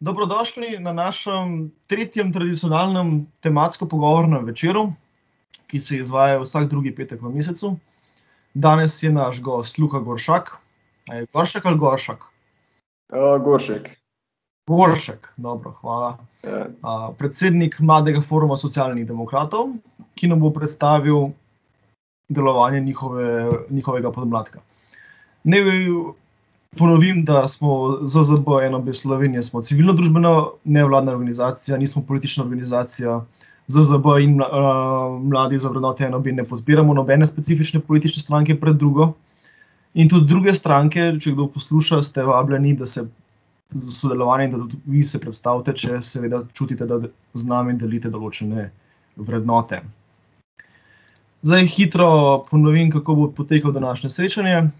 Dobrodošli na našem tretjem tradicionalnem tematsko-pogovornem večeru, ki se izvaja vsak drugi petek v mesecu. Danes je naš gost Luka Goršak. A je Goršek ali Goršak? Goršek. Goršek, dobro, hvala. Ja. predsednik Mladega foruma socialnih demokratov, ki nam bo predstavil delovanje njihove, njihovega podmladka. Naj ponovim, da smo ZZB NOB Slovenije smo civilnodružbena nevladna organizacija, nismo politična organizacija. ZZB in, Mladi za vrednote NOB ne podpiramo nobene specifične politične stranke pred drugo. In tudi druge stranke, če kdo posluša, ste vabljeni, da se za sodelovanje, da tudi vi se predstavite, če seveda čutite, da z nami delite določene vrednote. Zdaj hitro ponovim, kako bo potekalo današnje srečanje.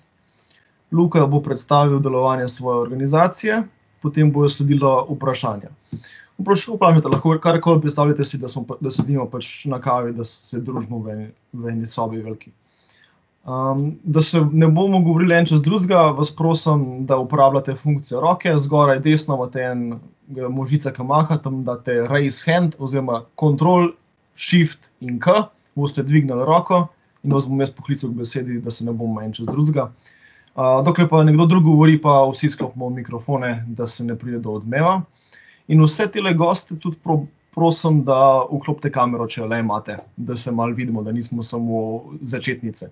Luka bo predstavil delovanje svoje organizacije, potem bojo sledila vprašanja. vprašajte lahko karkoli, predstavljajte si, da smo da sedimo pač na kavi, da se družimo v eni, v eni sobi veliki. da se ne bomo govorili en čez drugega, vas prosim, da uporabljate funkcijo roke, zgoraj desno imate en, možica, ke maha, tam daste raise hand oziroma control shift in K, boste dvignili roko in vas bom jaz poklical k besedi, da se ne bomo en čez drugega. Dokler pa nekdo drug govori, pa vsi izklopimo mikrofone, da se ne pride do odmeva. In vse tele goste tudi prosim, da vklopite kamero, če le imate, da se malo vidimo, da nismo samo začetnice.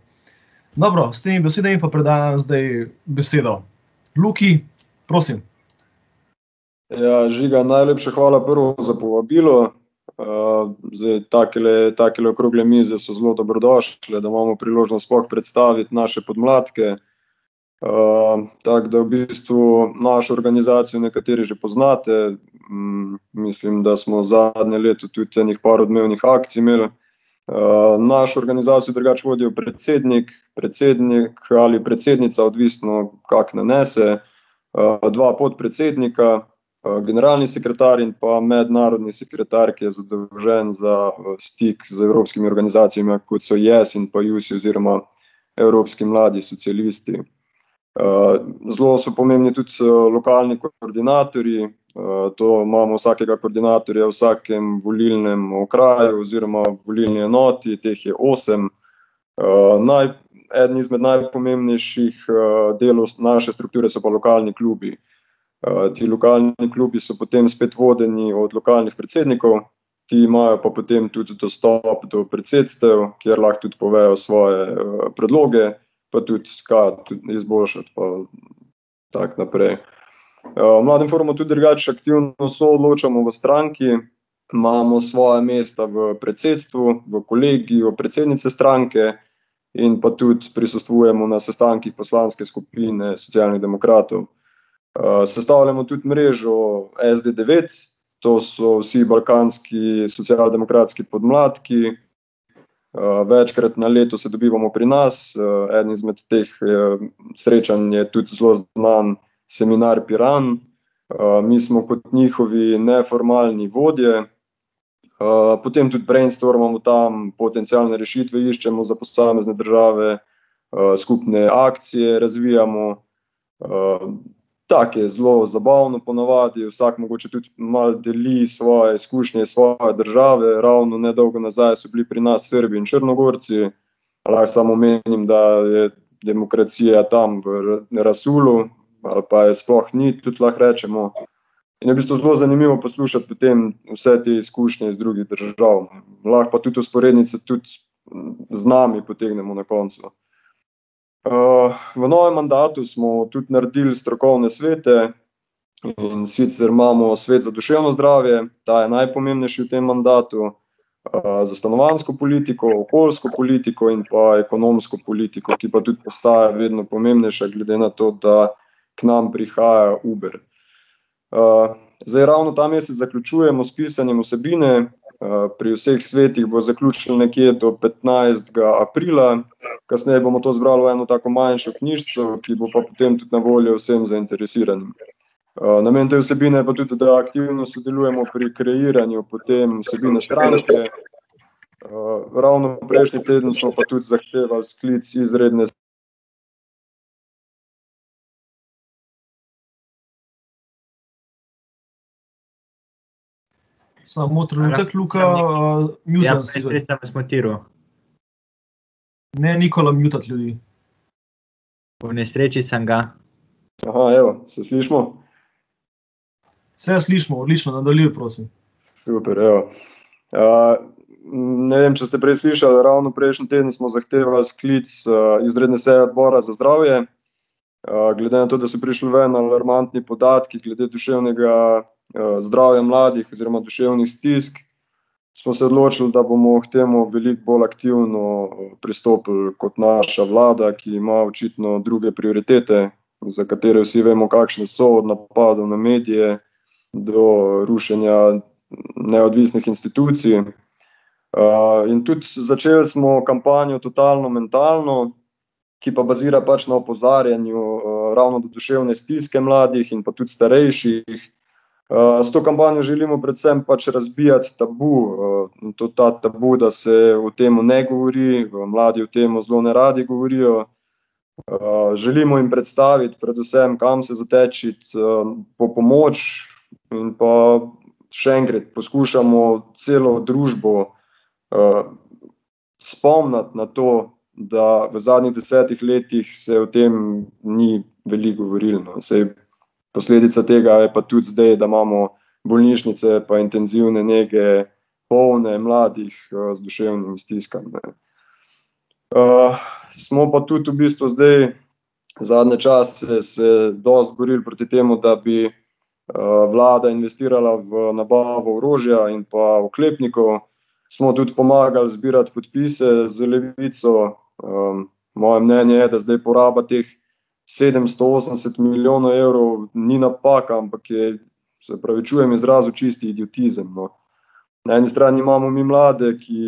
Dobro, s temi besedami pa predajam zdaj besedo Luki, prosim. Ja, Žiga, najlepša hvala prvo za povabilo. zdaj takele, takele okrogle mize so zelo dobrodošle, da imamo priložnost sploh predstaviti naše podmladke. Tako da v bistvu našo organizacijo nekateri že poznate, mislim, da smo zadnje leto tudi ene par odmevnih akcij imeli. našo organizacijo drugače vodijo predsednik, predsednik ali predsednica, odvisno, kako nanese, dva podpredsednika, generalni sekretar in pa mednarodni sekretar, ki je zadolžen za stik z evropskimi organizacijami, kot so Yes in pa Jusi oziroma Evropski mladi socialisti. Zelo so pomembni tudi, lokalni koordinatorji, to imamo vsakega koordinatorja v vsakem volilnem okraju oziroma volilni enoti, teh je osem. eden izmed najpomembnejših, delov naše strukture so pa lokalni klubi. ti lokalni klubi so potem spet vodeni od lokalnih predsednikov, ki imajo pa potem tudi dostop do predsedstev, kjer lahko tudi povejo svoje, predloge pa tudi kaj izboljšati pa tako naprej. v Mladem forumu tudi drugače aktivno soodločamo v stranki, imamo svoja mesta v predsedstvu, v kolegiju predsednice stranke in pa tudi prisostvujemo na sestankih poslanske skupine Socialnih demokratov. sestavljamo tudi mrežo SD devet, to so vsi balkanski socialdemokratski podmladki. Večkrat na leto se dobivamo pri nas, eden izmed teh, srečanj je tudi zelo znan seminar Piran. mi smo kot njihovi neformalni vodje. potem tudi brainstormamo tam, potencialne rešitve iščemo za posamezne države, skupne akcije razvijamo. Tako je, zelo zabavno ponavadi, vsak mogoče tudi malo deli svoje izkušnje iz svoje države, ravno nedolgo nazaj so bili pri nas Srbi in Črnogorci. Lahko samo omenim, da je demokracija tam v razsulu ali pa je sploh ni, tudi lahko rečemo. In je v bistvu zelo zanimivo poslušati potem vse te izkušnje iz drugih držav. Lahko pa tudi vzporednice tudi z nami potegnemo na koncu. V novem mandatu smo tudi naredili strokovne svete, in sicer imamo svet za duševno zdravje, ta je najpomembnejši v tem mandatu, za stanovanjsko politiko, okoljsko politiko in pa ekonomsko politiko, ki pa tudi postaja vedno pomembnejša, glede na to, da k nam prihaja Uber. zdaj ravno ta mesec zaključujemo s pisanjem vsebine, pri vseh svetih bo zaključeno nekje do petnajstega aprila, kasneje bomo to zbrali v eno tako manjšo knjižico, ki bo pa potem tudi na voljo vsem zainteresiranim. namen te vsebine je pa tudi, da aktivno sodelujemo pri kreiranju potem vsebine stranke. ravno prejšnji teden smo pa tudi zahtevali sklic izredne Samo trenutek, Luka, uh, Ja, mutant si. sreča me smotiral. Ne, Nikola, mutat ljudi. V nesreči sem ga. Aha, evo, se slišmo? Vse slišimo, odlično, nadaljuj, prosim. Super, evo. Uh, ne vem, če ste prej slišali, ravno prejšnji teden smo zahtevali sklic uh, izredne seje odbora za zdravje. Uh, glede na to, da so prišli ven alarmantni podatki glede duševnega zdravja mladih oziroma duševnih stisk, smo se odločili, da bomo k temu veliko bolj aktivno uh, pristopili kot naša vlada, ki ima očitno druge prioritete, za katere vsi vemo, kakšne so, od napadov na medije do rušenja neodvisnih institucij. Uh, in tudi začeli smo kampanjo Totalno mentalno, ki pa bazira pač na opozarjanju ravno do duševne stiske mladih in pa tudi starejših. Uh, s to kampanjo želimo predvsem pač razbijati tabu, uh, to ta tabu, da se o tem ne govori, uh, mladi o tem zelo ne radi govorijo. Želimo jim predstaviti, predvsem, kam se zatečiti uh, po pomoč, in pa še enkrat poskušamo celo družbo spomniti na to, da v zadnjih desetih letih se o tem ni veliko govorilo. No. Sej, posledica tega je pa tudi zdaj, da imamo bolnišnice, pa intenzivne nege, polne mladih uh, z duševnimi stiskami. Uh, smo pa tudi v bistvu zdaj, zadnje čase, se dosti borili proti temu, da bi uh, vlada investirala v nabavo orožja in pa oklepnikov. Smo tudi pomagali zbirati podpise z levico. Um, moje mnenje je, da zdaj poraba teh 780 milijonov evrov ni napaka, ampak je, se pravi, čujem izrazu čisti idiotizem. No. Na eni strani imamo mi mlade, ki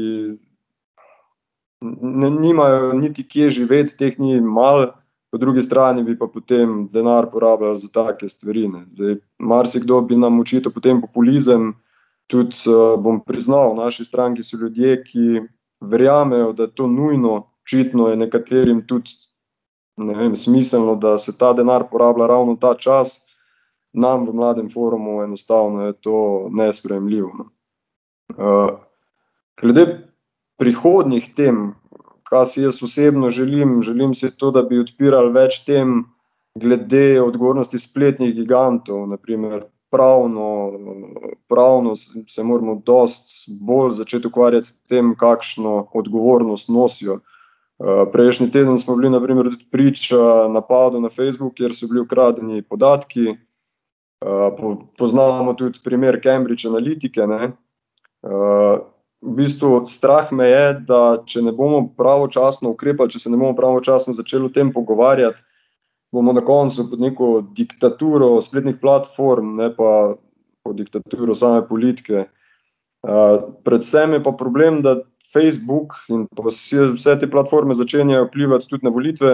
ne, nimajo niti kje živeti, teh ni malo, po drugi strani bi pa potem denar porabljali za take stvari. Zdaj, marsikdo bi nam očital potem populizem. Tudi uh, bom priznal, v naši stranki so ljudje, ki verjamejo, da je to nujno, očitno je nekaterim tudi ne vem, smiselno, da se ta denar porablja ravno ta čas. Nam v mladem forumu enostavno je to nespremljivo. No. Uh, glede prihodnjih tem, kaj si jaz osebno želim, želim si to, da bi odpirali več tem glede odgovornosti spletnih gigantov, naprimer pravno, pravno se moramo dosti bolj začeti ukvarjati s tem, kakšno odgovornost nosijo. Prejšnji teden smo bili naprimer tudi priča napadu na Facebook, kjer so bili ukradeni podatki. Poznamo tudi primer Cambridge Analytike. Ne? V bistvu strah me je, da če ne bomo pravočasno ukrepali, če se ne bomo pravočasno začeli o tem pogovarjati, bomo na koncu pod neko diktaturo spletnih platform, ne pa pod diktaturo same politike. Uh, predvsem je pa problem, da Facebook in vse, vse te platforme začenjajo vplivati tudi na volitve,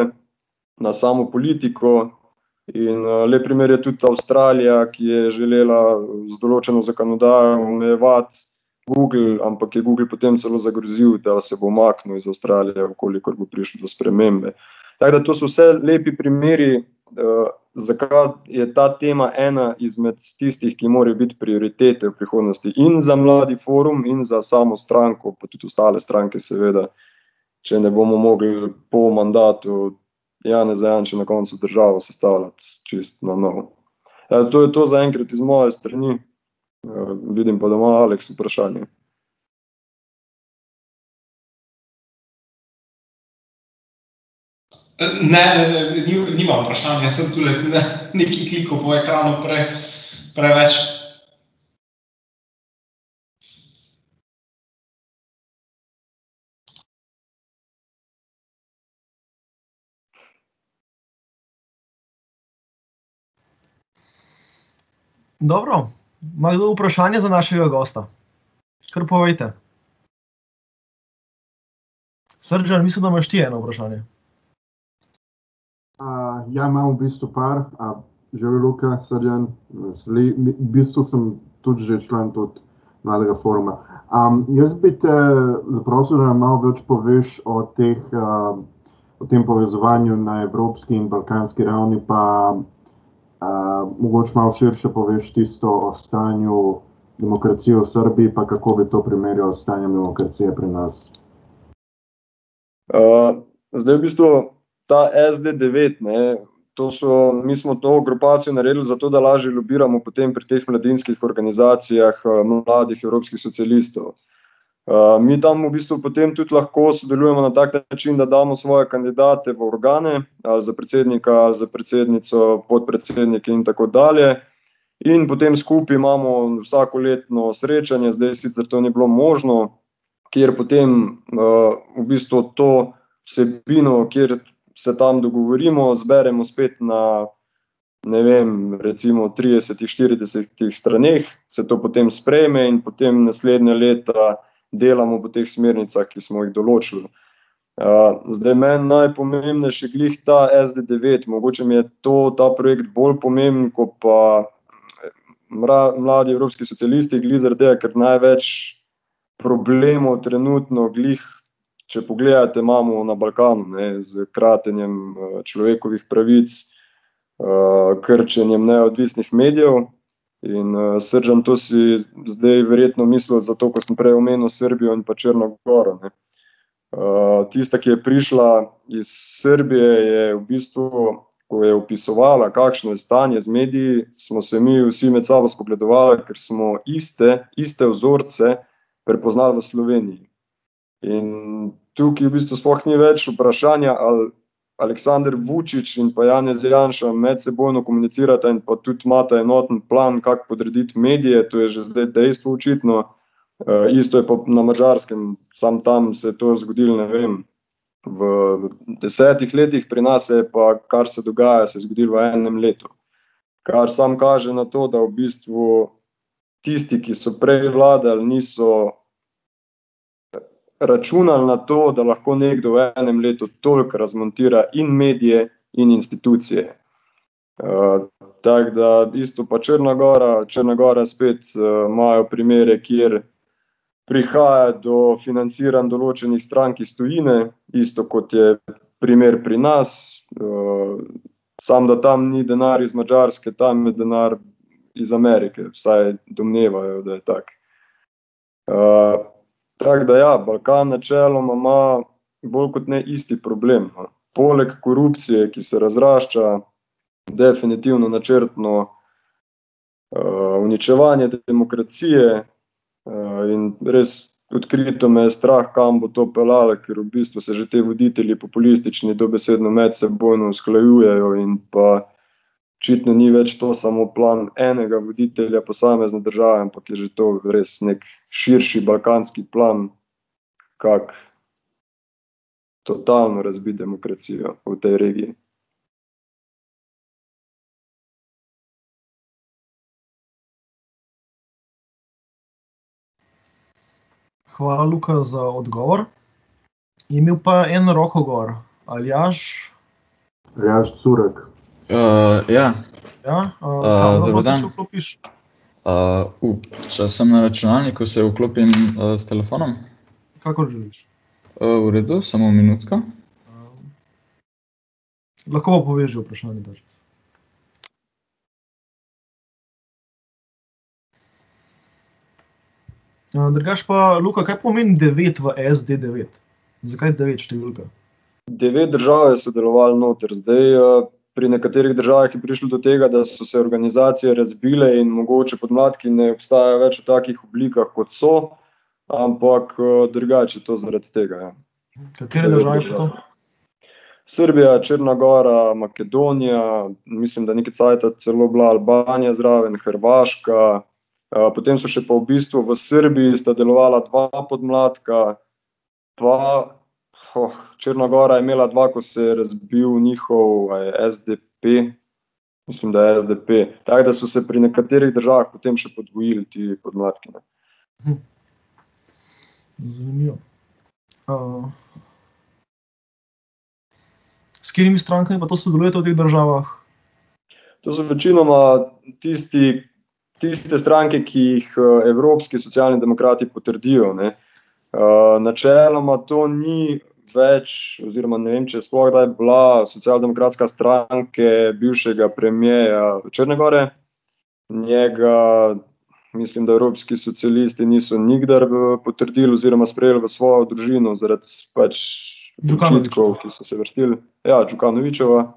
na samo politiko. In uh, lep primer je tudi Avstralija, ki je želela z določeno zakonodajo omejevati Google, ampak je Google potem celo zagrozil, da se bo umaknil iz Avstralije, koliko bo prišlo do spremembe. Tako da to so vse lepi primeri, uh, zakaj je ta tema ena izmed tistih, ki morajo biti prioritete v prihodnosti in za mladi forum, in za samo stranko, pa tudi ostale stranke, seveda, če ne bomo mogli po mandatu Jana Zajanča na koncu državo sestavljati čist na novo. Uh, to je to za enkrat iz moje strani. Uh, vidim pa, da ima Aleks vprašanje. Ne, nimam vprašanja, sem tu le nekaj klikov po ekranu pre, preveč. Dobro, ima kdo vprašanje za našega gosta? Kar povejte. Srčan, mislim, da imaš ti eno vprašanje. Uh, ja, imam v bistvu par, uh, živi Luka, Srđan, v bistvu sem tudi že član mladega foruma. Um, jaz bi te zaprosil, da malo več poveš o, teh, uh, o tem povezovanju na evropski in balkanski ravni, pa uh, mogoče malo širše poveš tisto o stanju demokracijo v Srbiji, pa kako bi to primerjal s stanjem demokracije pri nas? Uh, zdaj, v bistvu, ta SD9, ne, so, mi smo to grupacijo naredili zato, da lažje lobiramo potem pri teh mladinskih organizacijah uh, mladih evropskih socialistov. Uh, mi tam v bistvu potem tudi lahko sodelujemo na tak način, da damo svoje kandidate v organe, ali za predsednika, ali za predsednico, podpredsednike in tako dalje. In potem skupaj imamo vsako letno srečanje, zdaj sicer to ni bilo možno, kjer potem uh, v bistvu to vsebino, kjer se tam dogovorimo, zberemo spet na ne vem, recimo 30-40 straneh, se to potem sprejme in potem naslednje leta delamo po teh smernicah, ki smo jih določili. Uh, zdaj, meni najpomembnejši glih ta SD9, mogoče mi je to, ta projekt bolj pomemben, kot pa mra, mladi evropski socialisti, glih zaradi tega, ker največ problemov trenutno glih, če pogledate, imamo na Balkanu, ne, z kratenjem uh, človekovih pravic, uh, krčenjem neodvisnih medijev. In uh, Sržan, to si zdaj verjetno mislil, zato ko sem prej omenil Srbijo in pa Črnogoro. Ne. Uh, tista, ki je prišla iz Srbije, je v bistvu, ko je opisovala, kakšno je stanje z mediji, smo se mi vsi med sabo spogledovali, ker smo iste, iste vzorce prepoznali v Sloveniji. In tukaj v bistvu sploh ni več vprašanja, ali Aleksandr Vučić in pa Janez Janša med sebojno komunicirata in pa tudi imata enoten plan, kako podrediti medije, to je že zdaj dejstvo očitno. Uh, isto je pa na mačarskem, sam tam se je to zgodilo, ne vem, v desetih letih, pri nas je pa, kar se dogaja, se je zgodilo v enem letu. Kar sam kaže na to, da v bistvu tisti, ki so prej vladali, niso računali na to, da lahko nekdo v enem letu toliko razmontira in medije, in institucije. Uh, Tako da, isto pa Črnagora, Črnagora spet uh, imajo primere, kjer prihaja do financiranj določenih strank iz tujine, isto kot je primer pri nas. Uh, sam, da tam ni denar iz Mačarske, tam je denar iz Amerike, vsaj domnevajo, da je tako. Uh, Tako da, ja, Balkan načeloma ima bolj kot ne isti problem. No. Poleg korupcije, ki se razrašča, definitivno načrtno uh, uničevanje demokracije, uh, in res odkrito me je strah, kam bo to pelalo, ker v bistvu se že ti voditelji populistični dobesedno med sebojno usklajujejo in pa. Očitno ni več to samo plan enega voditelja posamezne države, ampak je že to res nek širši balkanski plan, kako totalno razbiti demokracijo v tej regiji. Hvala, Luka, za odgovor. Imel pa en roko gor, ali jaš? Jaš Curek. Uh, ja, Ja, uh, Uh, dan. vklopiš? uh, uh, če sem na računalniku, se vklopim uh, s telefonom. Kakor želiš. Uh, v redu, samo minutko. Um, lahko pa poveži vprašanje. da čas. Uh, Drugač pa, Luka, kaj pomeni 9 v SD9? Zakaj 9 številka? Devet držav je sodelovalo noter. Zdaj, eh, pri nekaterih državah je prišlo do tega, da so se organizacije razbile in mogoče podmladki ne obstajajo več v takih oblikah, kot so, ampak drugače to zaradi tega. Ja. Katere države pa to? Srbija, Črna Gora, Makedonija, mislim, da nekaj cajta celo bila Albanija zraven, Hrvaška. Potem so še pa v bistvu v Srbiji sta delovala dva podmladka, pa oh, Črna Gora je imela dva, ko se je razbil njihov SDP, mislim, da je SDP. Tako da so se pri nekaterih državah potem še podvojili ti podmladki. Ne. Zanimivo. Uh, s katerimi strankami pa to sodelujete v teh državah? To so večinoma tisti, tiste stranke, ki jih eh, evropski socialni demokrati potrdijo. Ne. Uh, načeloma to ni več, oziroma ne vem, če je sploh kdaj bila socialdemokratska stranka bivšega premijeja Črne Gore. Njega mislim, da evropski socialisti niso nikdar potrdili oziroma sprejeli v svojo družino zaradi pač očitkov, ki so se vrstili. Ja, Džukanovičeva.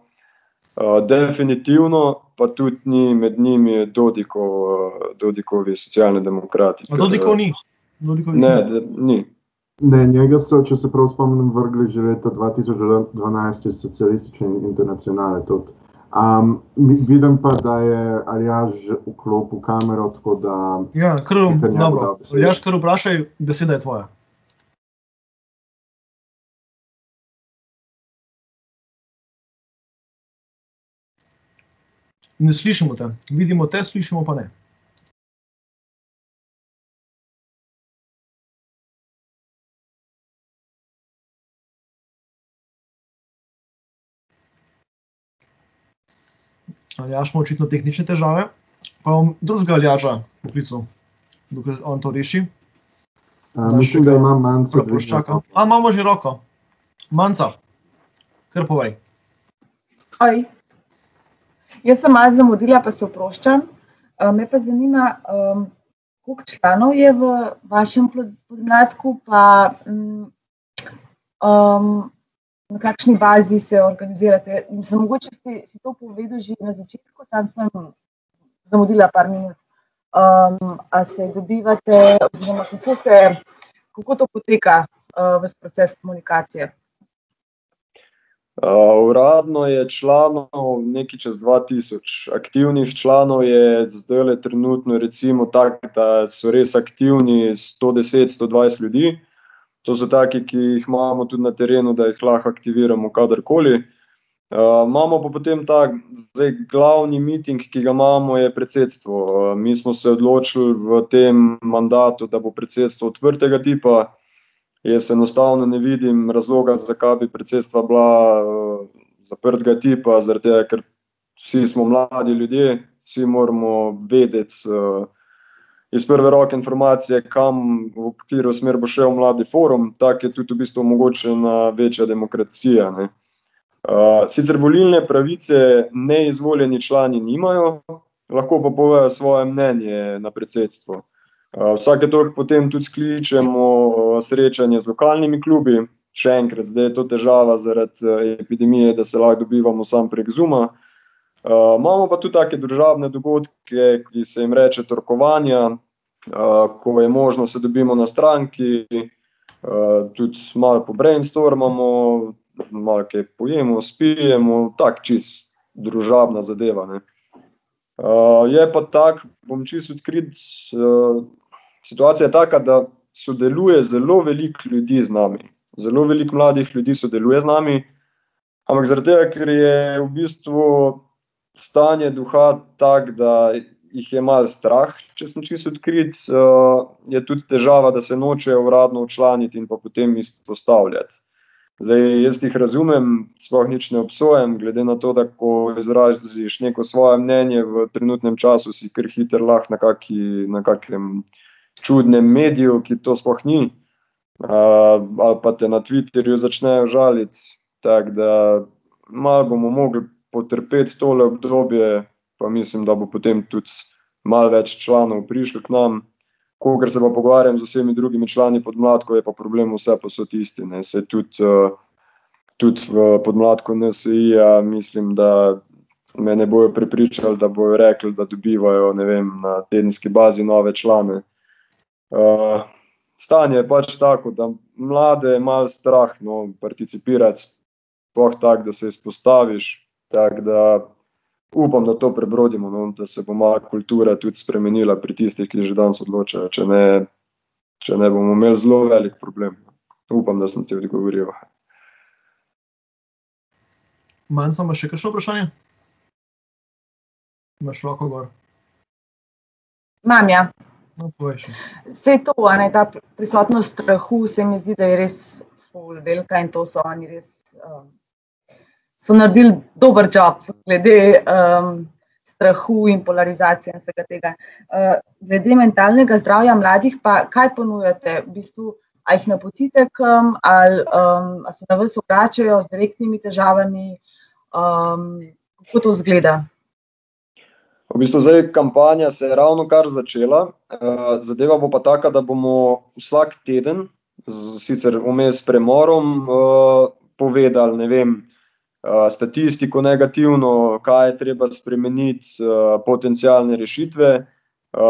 Uh, definitivno pa tudi ni med njimi Dodikov, uh, Dodikovi socialni demokrati. Dodikov ni. Dodikov Ne, ni. de- ni. Ne, njega so, če se prav spomnim, vrgli že leta 2012 iz socialistične internacionale. Tudi. Um, vidim pa, da je Aljaž vklopil kamero, tako da Ja, kar, Nekaj njemu dobro. dal besedo. Jaš, kar vprašaj, beseda je tvoja. Ne slišimo te, vidimo te, slišimo pa ne. Aljaš ima očitno tehnične težave, pa bom drugega Aljaža poklical, dokler on to reši. uh, mislim, da ima manjce. Proščaka. A imamo že roko. Manca, kar povej. Oj. Jaz sem malo zamudila, pa se oproščam. Me pa zanima, um, koliko članov je v vašem pod- podmladku, pa um, um, na kakšni bazi se organizirate. Mislim, mogoče ste si to povedali že na začetku, sam sem zamudila par minut. Um, a se dobivate, oziroma kako, se, kako to poteka, uh, ves proces komunikacije? Uh, uradno je članov nekaj čez 2000, aktivnih članov je zdaj le trenutno recimo tak, da so res aktivni 110-120 ljudi. To so taki, ki jih imamo tudi na terenu, da jih lahko aktiviramo kadarkoli. Uh, imamo pa potem tak, zdaj glavni miting, ki ga imamo, je predsedstvo. Uh, mi smo se odločili v tem mandatu, da bo predsedstvo odprtega tipa. Jaz enostavno ne vidim razloga, zakaj bi predsedstva bila uh, zaprtega tipa, zaradi tega, ker vsi smo mladi ljudje, vsi moramo vedeti uh, iz prve roke informacije, kam, v katero smer bo šel mladi forum, tako je tudi v bistvu omogočena večja demokracija. Ne. Uh, sicer volilne pravice neizvoljeni člani nimajo, lahko pa povejo svoje mnenje na predsedstvo. Uh, Vsake toliko potem tudi skličemo srečanje z lokalnimi klubi. Še enkrat, zdaj je to težava zaradi uh, epidemije, da se lahko dobivamo sam prek Zuma. Uh, imamo pa tudi take družabne dogodke, ki se jim reče torkovanja, uh, ko je možno se dobimo na stranki, uh, tudi malo pobrainstormamo, malo kaj pojemo, spijemo, tako čist družabna zadeva. Ne. Uh, je pa tako, bom čisto odkrit, uh, situacija je taka, da sodeluje zelo veliko ljudi z nami. Zelo veliko mladih ljudi sodeluje z nami, ampak zaradi tega, ker je v bistvu stanje duha tak, da jih je malo strah, če sem čisto odkrit, je tudi težava, da se nočejo uradno včlaniti in pa potem izpostavljati. Zdaj, jaz jih razumem, sploh nič ne obsojam, glede na to, da ko izraziš neko svoje mnenje v trenutnem času, si kar hiter lahko na, kaki, na kakem čudnem mediju, ki to sploh ni, uh, ali pa te na Twitterju začnejo žaliti. Tako da malo bomo mogli potrpeti tole obdobje, pa mislim, da bo potem tudi malo več članov prišlo k nam. Ko se pa pogovarjam z vsemi drugimi člani podmladkov, je pa problem vse posod isti. Se tudi, uh, tudi v podmladku NSI-ja mislim, da me ne bojo prepričali, da bojo rekli, da dobivajo vem, na tedenski bazi nove člane. Uh, stanje je pač tako, da mlade je malo strah no, participirati, sploh tako, da se izpostaviš. Tak, da upam, da to prebrodimo, no, da se bo malo kultura tudi spremenila pri tistih, ki že danes odločajo. Če ne, če ne bomo imeli zelo velik problem. Upam, da sem ti odgovoril. Manj samo še kakšno vprašanje? Imaš roko gor. Mam, ja. No, povej še. Vse to, ne, ta prisotnost strahu, se mi zdi, da je res ful velika in to so oni res. Um, so naredili dober job glede um, strahu in polarizacije in vsega tega. Uh, glede mentalnega zdravja mladih, pa kaj ponujate? V bistvu, a jih napotite kam, ali um, se na vas obračajo z direktnimi težavami? Um, kako to zgleda? V bistvu zdaj kampanja se je ravno kar začela. Uh, zadeva bo pa taka, da bomo vsak teden, sicer vmes premorom, uh, povedali, ne vem, statistiko negativno, kaj je treba spremeniti, potencijalne rešitve.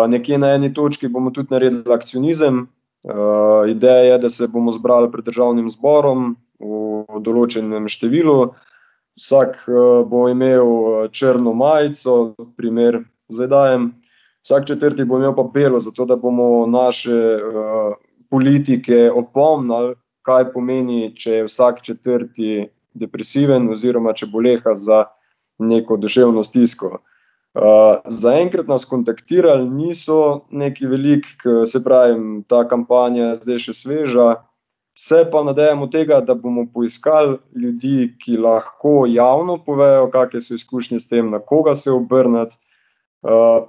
Nekje na eni točki bomo tudi naredili akcionizem. Ideja je, da se bomo zbrali pred državnim zborom v določenem številu. Vsak bo imel črno majico, primer zdaj dajem. Vsak četrti bo imel pa belo, zato da bomo naše politike opomnili, kaj pomeni, če je vsak četrti depresiven, oziroma če boleha za neko duševno stisko. Uh, Zaenkrat nas kontaktirali niso neki veliki, se pravi, ta kampanja je zdaj še sveža. Se pa nadejamo tega, da bomo poiskali ljudi, ki lahko javno povejo, kakšne so izkušnje s tem, na koga se obrniti. Uh,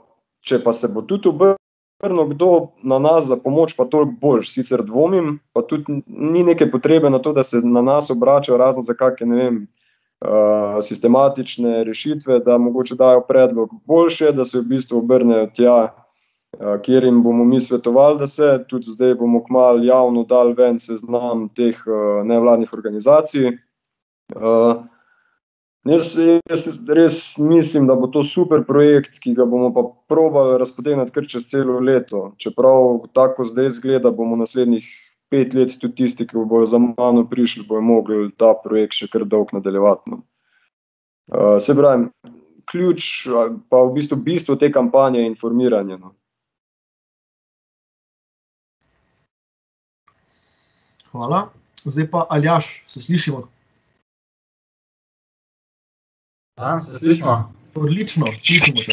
če pa se bo tudi obrnil kdo na nas za pomoč, pa toliko bolj, sicer dvomim, pa tudi ni neke potrebe na to, da se na nas obračajo razen za kakšne, ne vem, uh, sistematične rešitve, da mogoče dajo predlog. Boljše da se v bistvu obrnejo tja, uh, kjer jim bomo mi svetovali, da se tudi zdaj bomo kmalo javno dal ven seznam teh uh, nevladnih organizacij. Uh, Jaz, jaz res mislim, da bo to super projekt, ki ga bomo pa probali razpotegniti kar čez celo leto. Čeprav tako zdaj zgleda, bomo naslednjih pet let tudi tisti, ki bodo za mano prišli, bojo mogli ta projekt še kar dolg nadaljevati. No. Uh, se pravi, ključ, pa v bistvu bistvo te kampanje je informiranje. No. Hvala. Zdaj pa Aljaš, se slišimo. A, se slišimo? Odlično, slišimo te.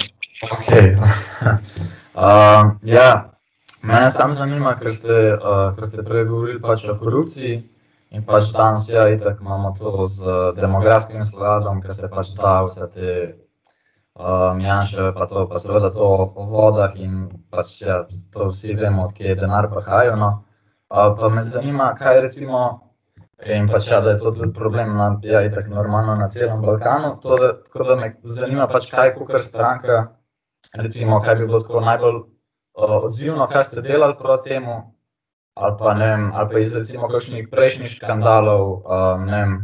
Okay. uh, ja, mene samo zanima, ker ste, uh, ker ste prej govorili pač o korupciji in pač danes ja, itak imamo to z demografskim skladom, ker se pač da vse te um, janše, pa to pa seveda to o vodah in pač ja, to vsi vemo, odkje denar prihajajo. No. Uh, pa me zanima, kaj recimo In pač, ja, da je to tudi problem, na, ja, tako normalno na celem Balkanu. To, da, tako da me zanima, pač, kaj je kar stranka, recimo, kaj bi bilo tako najbolj uh, odzivno, kaj ste delali proti temu, ali pa, vem, ali pa iz recimo kakšnih prejšnjih škandalov, um, ne vem,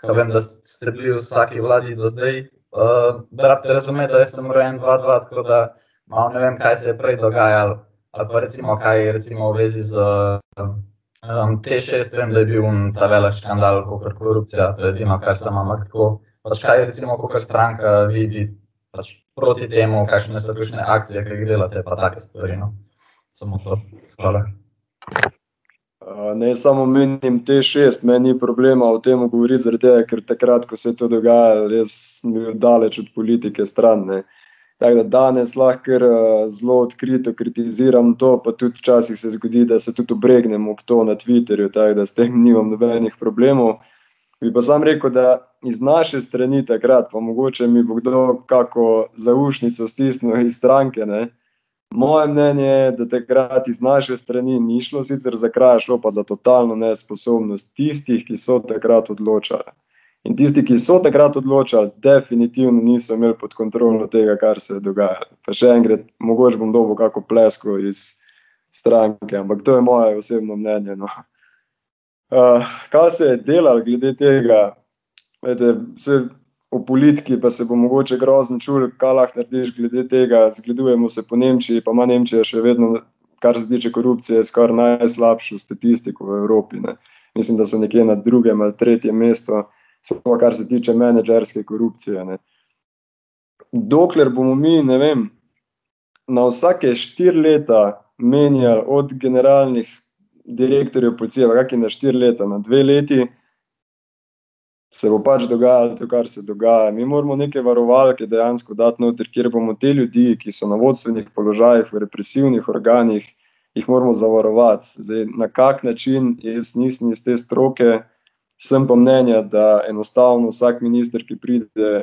kaj vem, da ste bili v vsaki vladi do zdaj. Uh, da rabite razumeti, da sem rojen 2-2, tako da malo ne vem, kaj se je prej dogajalo, ali pa recimo, kaj recimo v vezi z. Uh, Um, te šest, vem, da je bil ta velik škandal, kot korupcija, to je edino, kar se ima tako. Pač kaj, recimo, kot stranka vidi pač proti temu, kakšne so ključne akcije, ki jih delate, pa take stvari. No? Samo to. Hvala. Ne samo menim te šest, meni ni problema o tem govoriti, ker takrat, ko se je to dogajalo, jaz sem bil daleč od politike stran. Ne. Tako da danes lahko uh, zelo odkrito kritiziram to, pa tudi včasih se zgodi, da se tudi obregnem ob to na Twitterju, tako da s tem nimam nobenih problemov. Bi pa sam rekel, da iz naše strani takrat, pa mogoče mi bo kdo kako zaušnico stisnil iz stranke. Ne? Moje mnenje je, da takrat iz naše strani ni šlo sicer za kraj, šlo pa za totalno nesposobnost tistih, ki so takrat odločali. In tisti, ki so takrat odločali, definitivno niso imeli pod kontrolo tega, kar se je dogajalo. Pa še enkrat, mogoče bom dobil kako plesko iz stranke, ampak to je moje osebno mnenje. No. Uh, kaj se je delalo glede tega? Vede, vse v politiki pa se bo mogoče grozno čul, kaj lahko narediš glede tega. Zgledujemo se po Nemčiji, pa ima Nemčija še vedno, kar se tiče korupcije, skoraj najslabšo statistiko v Evropi. Ne. Mislim, da so nekje na drugem ali tretjem mestu sploh kar se tiče menedžerske korupcije. Ne. Dokler bomo mi, ne vem, na vsake štiri leta menjali od generalnih direktorjev policije, kakšni na štiri leta, na dve leti, se bo pač dogajalo to, kar se dogaja. Mi moramo neke varovalke dejansko dati noter, kjer bomo te ljudi, ki so na vodstvenih položajih, v represivnih organih, jih moramo zavarovati. Zdaj, na kak način, jaz nisem iz te stroke, Sem pa mnenja, da enostavno vsak minister, ki pride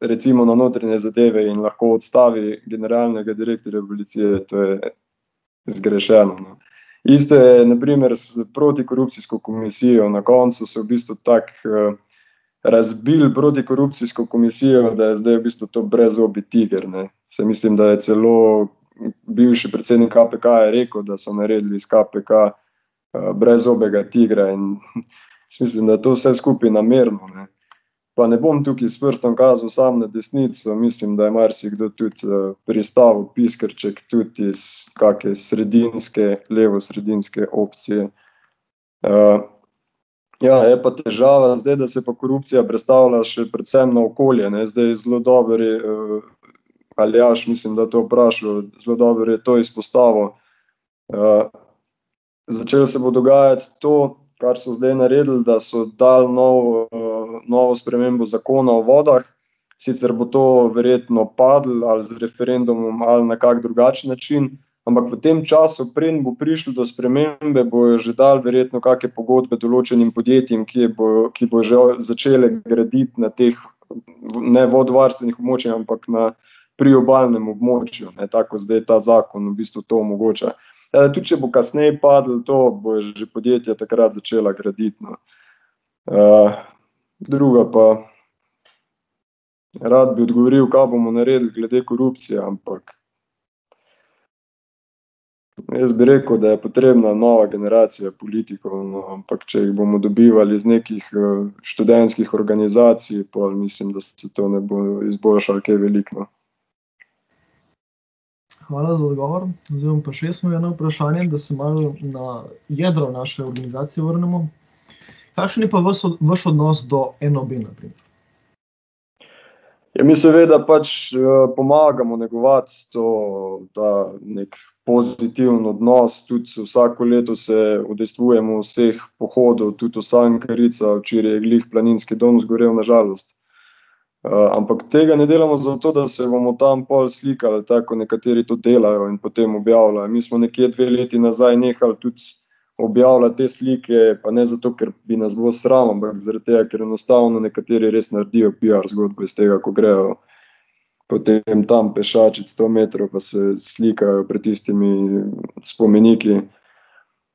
recimo na notranje zadeve in lahko odstavi generalnega direktorja policije, to je zgrešeno. No. Isto je naprimer s protikorupcijsko komisijo. Na koncu se v bistvu tak uh, razbil protikorupcijsko komisijo, da je zdaj v bistvu to brezobi tiger. Ne. Se mislim, da je celo bivši predsednik KPK rekel, da so naredili iz KPK uh, brezobega tigra in mislim, da je to vse skupaj namerno. Ne. Pa ne bom tukaj s prstom kazal sam na desnico, mislim, da je marsikdo tudi uh, pristavil piskrček tudi iz kakšne sredinske, levo-sredinske opcije. Uh, Ja, je pa težava zdaj, da se pa korupcija predstavlja še predvsem na okolje. Ne. Zdaj je zelo dober, uh, ali jaš, mislim, da to vprašal, zelo dobro je to izpostavil. Uh, začelo se bo dogajati to, kar so zdaj naredili, da so dali nov, uh, novo spremembo zakona o vodah. Sicer bo to verjetno padlo ali z referendumom ali na kak drugačen način, Ampak v tem času, preden bo prišlo do spremembe, bojo že dal verjetno kakšne pogodbe določenim podjetjem, ki, bo, ki bo že začele graditi na teh ne vodovarstvenih območjih, ampak na priobalnem območju. Ne, tako zdaj ta zakon v bistvu to omogoča. Ja, tudi če bo kasneje padlo, to bo že podjetja takrat začela graditi. No. Uh, druga pa, rad bi odgovoril, kaj bomo naredili glede korupcije, ampak Jaz bi rekel, da je potrebna nova generacija politikov, no, ampak če jih bomo dobivali iz nekih uh, študentskih organizacij, pa mislim, da se to ne bo izboljšalo kaj veliko. No. Hvala za odgovor. Zdaj pa še smo eno vprašanje, da se malo na jedro naše organizacije vrnemo. Kakšen je pa vaš, vaš odnos do NOB? Naprimer? Ja, mi seveda pač uh, pomagamo negovati to, ta nek pozitiven odnos. Tudi vsako leto se udejstvujemo vseh pohodov, tudi v Sankarica, včeraj je glih planinski dom zgorel, nažalost. Uh, ampak tega ne delamo zato, da se bomo tam pol slikali, tako nekateri to delajo in potem objavljajo. Mi smo nekje dve leti nazaj nehali tudi objavljati te slike, pa ne zato, ker bi nas bilo sram, ampak zaradi tega, ker enostavno nekateri res naredijo PR zgodbo iz tega, ko grejo potem tam pešači 100 metrov, pa se slikajo pred tistimi spomeniki.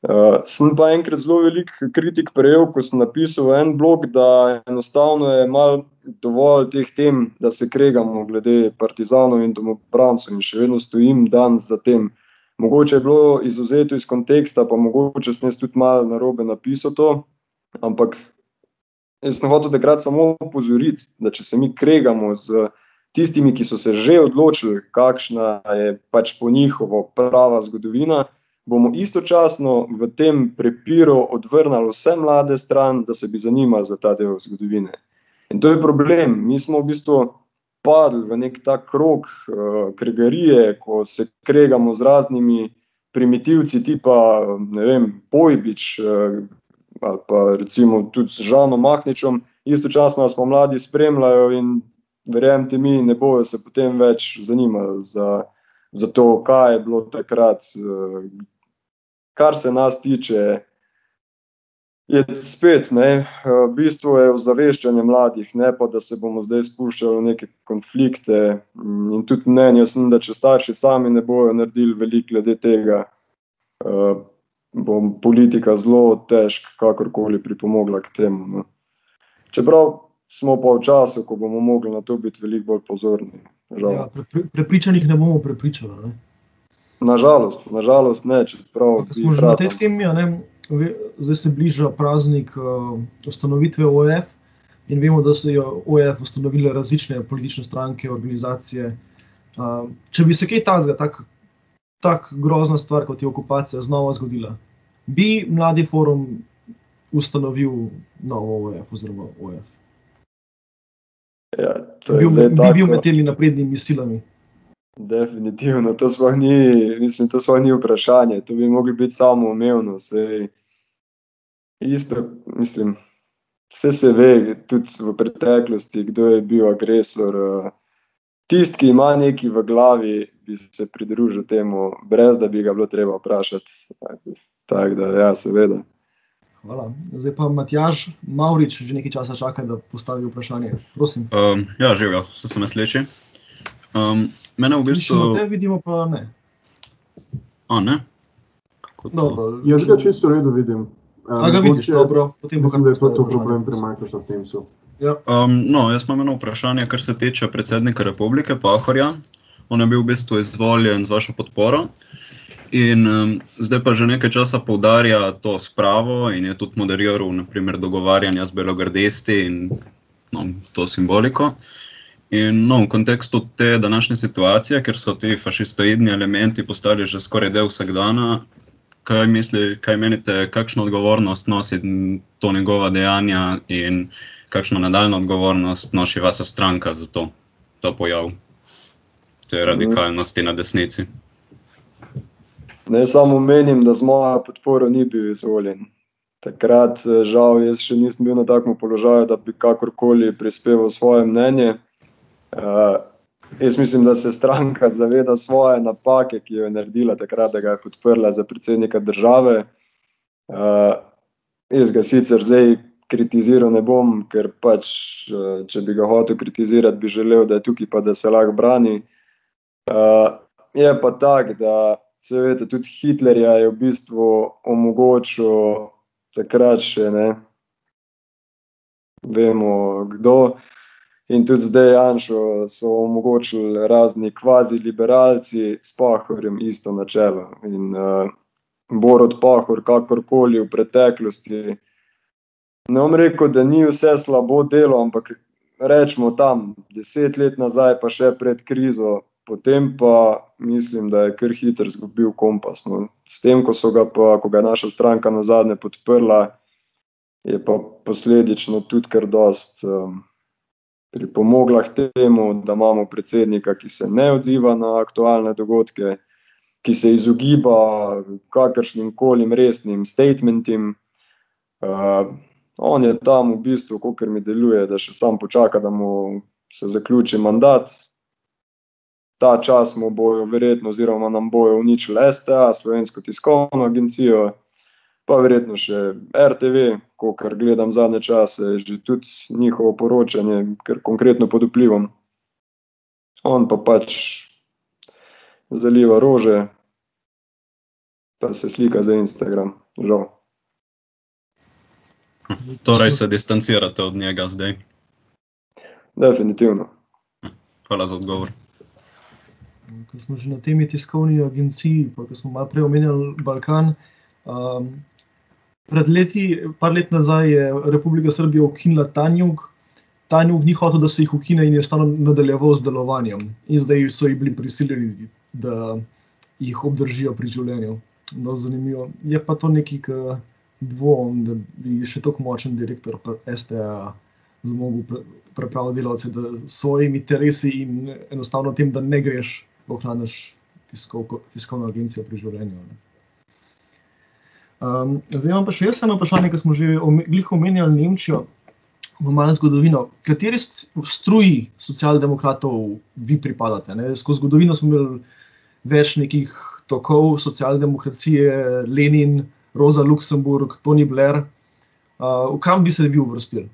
Uh, sem pa enkrat zelo velik kritik prejel, ko sem napisal en blog, da enostavno je malo dovolj teh tem, da se kregamo glede partizanov in domobrancov in še vedno stojim dan za tem. Mogoče je bilo izuzeto iz konteksta, pa mogoče sem jaz tudi malo narobe napisal to, ampak jaz sem hotel takrat samo upozoriti, da če se mi kregamo z tistimi, ki so se že odločili, kakšna je pač po njihovo prava zgodovina, bomo istočasno v tem prepiru odvrnili vse mlade stran, da se bi zanimali za ta del zgodovine. In to je problem. Mi smo v bistvu padli v nek tak krog uh, kregarije, ko se kregamo z raznimi primitivci, tipa vem, Pojbič uh, ali pa recimo tudi z Žanom Mahničem, istočasno nas pa mladi spremljajo in verjemite mi, ne bojo se potem več zanimali za, za to, kaj je bilo takrat. Eh, kar se nas tiče, je spet, ne, v bistvu je ozaveščanje mladih, ne pa da se bomo zdaj spuščali v neke konflikte. In tudi mnenje sem, da če starši sami ne bojo naredili veliko glede tega, uh, bo politika zelo težko, kakorkoli pripomogla k temu. No. Čeprav smo pa v času, ko bomo mogli na to biti veliko bolj pozorni. Ja, pre, prepričanih ne bomo prepričali. Ne? Nažalost, nažalost ne. Čeprav, smo že na tej temi, zdaj se bliža praznik uh, ustanovitve OEF. In vemo, da so OEF ustanovile različne politične stranke, organizacije. Uh, če bi se kaj takega, tako tak grozna stvar, kot je okupacija, znova zgodila, bi mladi forum ustanovil novo OEF oziroma OEF. Ja, bil, bi tako, bil med temi naprednimi silami. Definitivno, to sploh ni, mislim, to sploh ni vprašanje. To bi mogli biti samo umevno. Isto, mislim, vse se ve, tudi v preteklosti, kdo je bil agresor. Tisti, ki ima nekaj v glavi, bi se pridružil temu, brez da bi ga bilo treba vprašati. Tako da, ja, seveda. Hvala. Zdaj pa Matjaž Maurič, že nekaj časa čaka, da postavi vprašanje. Prosim. Um, ja, živijo, vse sem naslednji. Um, mene v bistvu. Slišimo te, vidimo pa ne. A ne? Dobro, jaz ga čisto redo vidim. A ga vidiš, dobro. Potem mislim, da je to, problem pri Microsoft Teamsu. Ja. Um, no, jaz imam eno vprašanje, kar se tiče predsednika republike, Pahorja. On je bil v bistvu izvoljen z vašo podporo. In um, zdaj pa že nekaj časa poudarja to spravo in je tudi moderiral naprimer, dogovarjanja z Belogardesti in no, to simboliko. In no, v kontekstu te današnje situacije, ker so ti fašistoidni elementi postali že skoraj del vsakdana, kaj, misli, kaj menite, kakšno odgovornost nosi to njegova dejanja in kakšno nadaljno odgovornost nosi vaša stranka za to, ta pojav te radikalnosti na desnici? Ne samo menim, da z mojo podporo ni bil izvoljen. Takrat, žal, jaz še nisem bil na takem položaju, da bi kakorkoli prispeval svoje mnenje. Uh, jaz mislim, da se stranka zaveda svoje napake, ki jo je naredila takrat, da ga je podprla za predsednika države. Uh, jaz ga sicer zdaj kritiziral ne bom, ker pač, uh, če bi ga hotel kritizirati, bi želel, da je tukaj, pa da se lahko brani. Uh, je pa tako, da se veste, tudi Hitlerja je v bistvu omogočil takrat še ne. Vemo, kdo. In tudi zdaj Janšo so omogočili razni kvazi liberalci s Pahorjem isto načelo. In uh, Borod Pahor, kakorkoli v preteklosti, ne bom rekel, da ni vse slabo delo, ampak rečemo tam deset let nazaj, pa še pred krizo, potem pa mislim, da je kar hitro izgubil kompas. No. S tem, ko, ga pa, ko ga je naša stranka na zadnje podprla, je pa posledično tudi kar dost. Um, pripomogla k temu, da imamo predsednika, ki se ne odziva na aktualne dogodke, ki se izogiba kakršnim koli resnim statementom. Uh, on je tam v bistvu, kot mi deluje, da še sam počaka, da mu se zaključi mandat. Ta čas mu bojo verjetno, oziroma nam bojo uničili STA, Slovensko tiskovno agencijo pa verjetno še RTV, ko kar gledam zadnje čase, že tudi njihovo poročanje, ker konkretno pod vplivom. On pa pač zaliva rože, pa se slika za Instagram, žal. Torej se distancirate od njega zdaj? Definitivno. Hvala za odgovor. Ko smo že na temi tiskovni agenciji, pa ko smo malo prej omenjali Balkan, um, Pred leti, par let nazaj, je Republika Srbija ukinila Tanjug. Tanjug ni hotel, da se jih ukine in je stano nadaljeval z delovanjem. In zdaj so jih bili prisiljeni, da jih obdržijo pri življenju. No, zanimivo. Je pa to nekaj, kar dvom, da bi še tako močen direktor STA zmogel prepraviti delavce, da s svojimi interesi in enostavno tem, da ne greš, ohraniš tiskovno agencijo pri življenju. Ne. Um, zdaj imam pa še jaz eno vprašanje, ki smo že omenjali Nemčijo, malo zgodovino. Kateri struji socialdemokratov vi pripadate? Ne? Skozi zgodovino smo imeli več nekih tokov socialdemokracije, Lenin, Rosa Luxemburg, Tony Blair. Uh, v kam bi se vi uvrstili?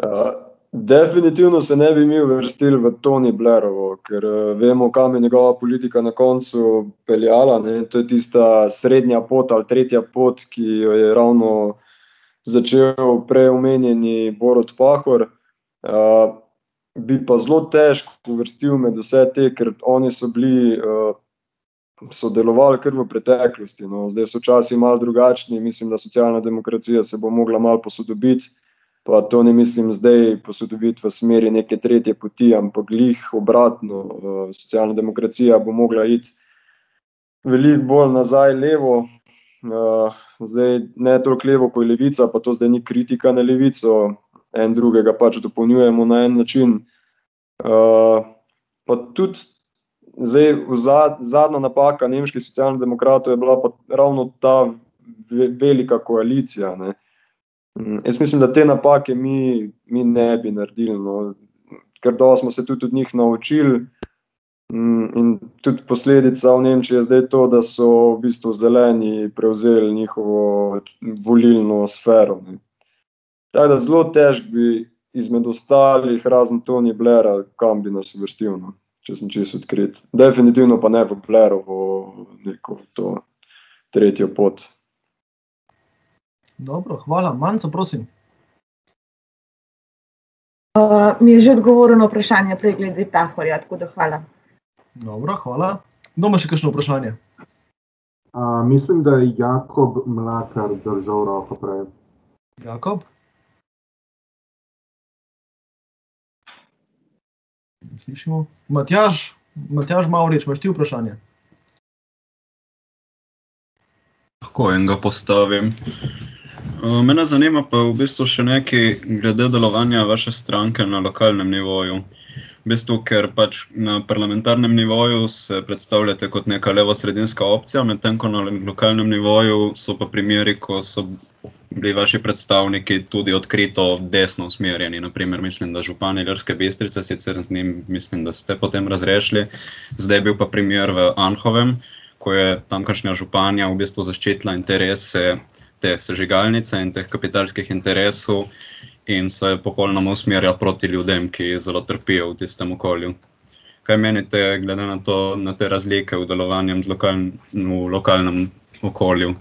Uh, Definitivno se ne bi mi uvrstili v Tony Blairovo, ker uh, vemo, kam je njegova politika na koncu peljala. Ne? To je tista srednja pot ali tretja pot, ki jo je ravno začel prej omenjeni Borod Pahor. Uh, bi pa zelo težko uvrstil med vse te, ker oni so bili. Uh, Sodelovali kar v preteklosti. No. Zdaj so časi malo drugačni, mislim, da socialna demokracija se bo mogla malo posodobiti. Pa to ne mislim zdaj posodobiti v smeri neke tretje poti, ampak glih obratno. Socialna demokracija bo mogla iti veliko bolj nazaj levo, zdaj ne toliko levo kot levica, pa to zdaj ni kritika na levico, en drugega pač dopolnjujemo na en način. Pa tudi zdaj, zadnja napaka nemških socialnih demokratov je bila pa ravno ta velika koalicija. Ne. Mm, jaz mislim, da te napake mi, mi ne bi naredili, no. ker da smo se tudi od njih naučili. Mm, in tudi posledica v Nemčiji je zdaj to, da so v bistvu zeleni prevzeli njihovo volilno sfero. Tako da zelo težko bi izmed ostalih, razen Tony Blaira, kam bi nas uvrstil, no, če sem čisto odkrit. Definitivno pa ne v Blairovo neko to tretjo pot. Dobro, hvala. Manjca, prosim. Uh, mi je že odgovoril na vprašanje prej glede Pahorja, tako da hvala. Dobro, hvala. Kdo ima še kakšno vprašanje? Uh, mislim, da je Jakob Mlakar držal roko prej. Jakob? Slišimo. Matjaž, Matjaž Mavrič, imaš ti vprašanje? Lahko enega postavim. Uh, Mene zanima pa v bistvu še nekaj glede delovanja vaše stranke na lokalnem nivoju. V bistvu, ker pač na parlamentarnem nivoju se predstavljate kot neka levo-sredinska opcija, medtem ko na lokalnem nivoju so pa primeri, ko so bili vaši predstavniki tudi odkrito desno usmerjeni. Naprimer, mislim, da župan Ilirske Bistrice, sicer z njim mislim, da ste potem razrešili, zdaj je bil pa primer v Anhovem, ko je tamkajšnja županja v bistvu zaščitila interese te sežigalnice in teh kapitalskih interesov in se popolnoma usmerja proti ljudem, ki zelo trpijo v tistem okolju. Kaj menite, glede na, to, na te razlike v delovanju lokaln, v lokalnem okolju?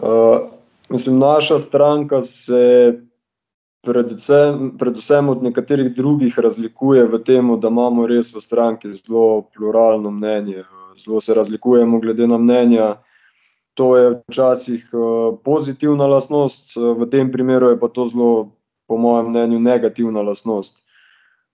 Uh, mislim, naša stranka se predvsem, predvsem od nekaterih drugih razlikuje v tem, da imamo res v stranki zelo pluralno mnenje. Zelo se razlikujemo glede na mnenja. To je včasih uh, pozitivna lastnost, v tem primeru je pa to zelo, po mojem mnenju, negativna lastnost.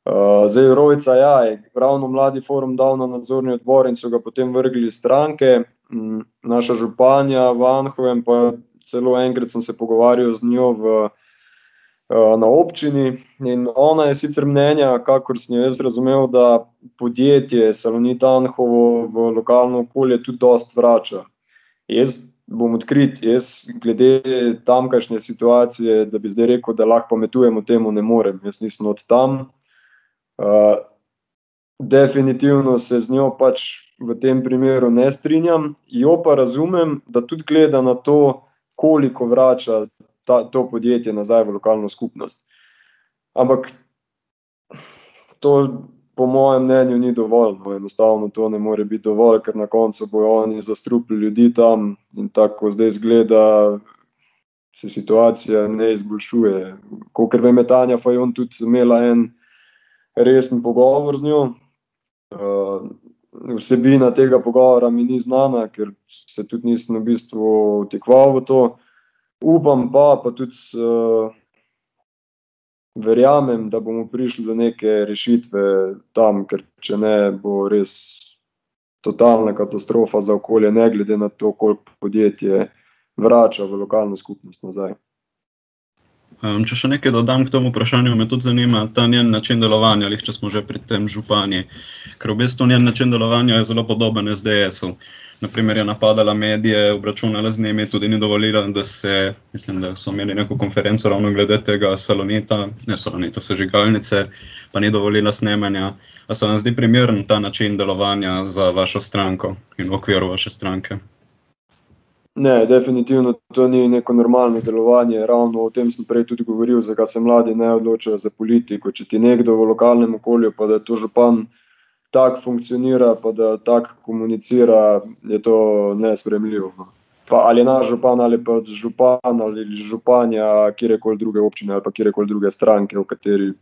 Uh, zdaj, Rojca, ja, je ravno mladi forum dal na nadzorni odbor in so ga potem vrgli stranke. Mm, naša županja v Anhovem, pa celo enkrat sem se pogovarjal z njo v, na občini. In ona je sicer mnenja, kakor sem jo jaz razumel, da podjetje Salonit Anhovo v lokalno okolje tudi dost vrača. Jaz bom odkrit, jaz glede tamkajšnje situacije, da bi zdaj rekel, da lahko pametujemo temu, ne morem. Jaz nisem od tam. Uh, definitivno se z njo pač v tem primeru ne strinjam, jo pa razumem, da tudi gleda na to, koliko vrača ta, to podjetje nazaj v lokalno skupnost. Ampak to po mojem mnenju ni dovolj, no, enostavno to ne more biti dovolj, ker na koncu bojo oni zastrupili ljudi tam in tako zdaj zgleda, se situacija ne izboljšuje. Kolikor vem, je Tanja Fajon tudi imela en resen pogovor z njo. Uh, vsebina tega pogovora mi ni znana, ker se tudi nisem v bistvu vtikval v to. Upam pa, pa tudi uh, verjamem, da bomo prišli do neke rešitve tam, ker če ne, bo res totalna katastrofa za okolje, ne glede na to, koliko podjetje vrača v lokalno skupnost nazaj. Um, če še nekaj dodam k temu vprašanju, me tudi zanima ta njen način delovanja, ali če smo že pri tem županji. Ker v bistvu njen način delovanja je zelo podoben SDS-u. Naprimer, je napadala medije, obračunala z njimi, tudi ni dovolila, da se, mislim, da so imeli neko konferenco ravno glede tega salonita, ne salonita, sežigalnice, pa ni dovolila snemanja. A se vam zdi primeren ta način delovanja za vašo stranko in v okviru vaše stranke? Ne, definitivno to ni neko normalno delovanje. Ravno o tem sem prej tudi govoril, zakaj se mladi ne odločajo za politiko. Če ti nekdo v lokalnem okolju, pa da je to župan, tako funkcionira, pa da tako komunicira, je to nespremljivo. no. Pa ali naš župan ali pa župan ali županja kjerkoli druge občine ali pa kjerkoli druge stranke, v kateri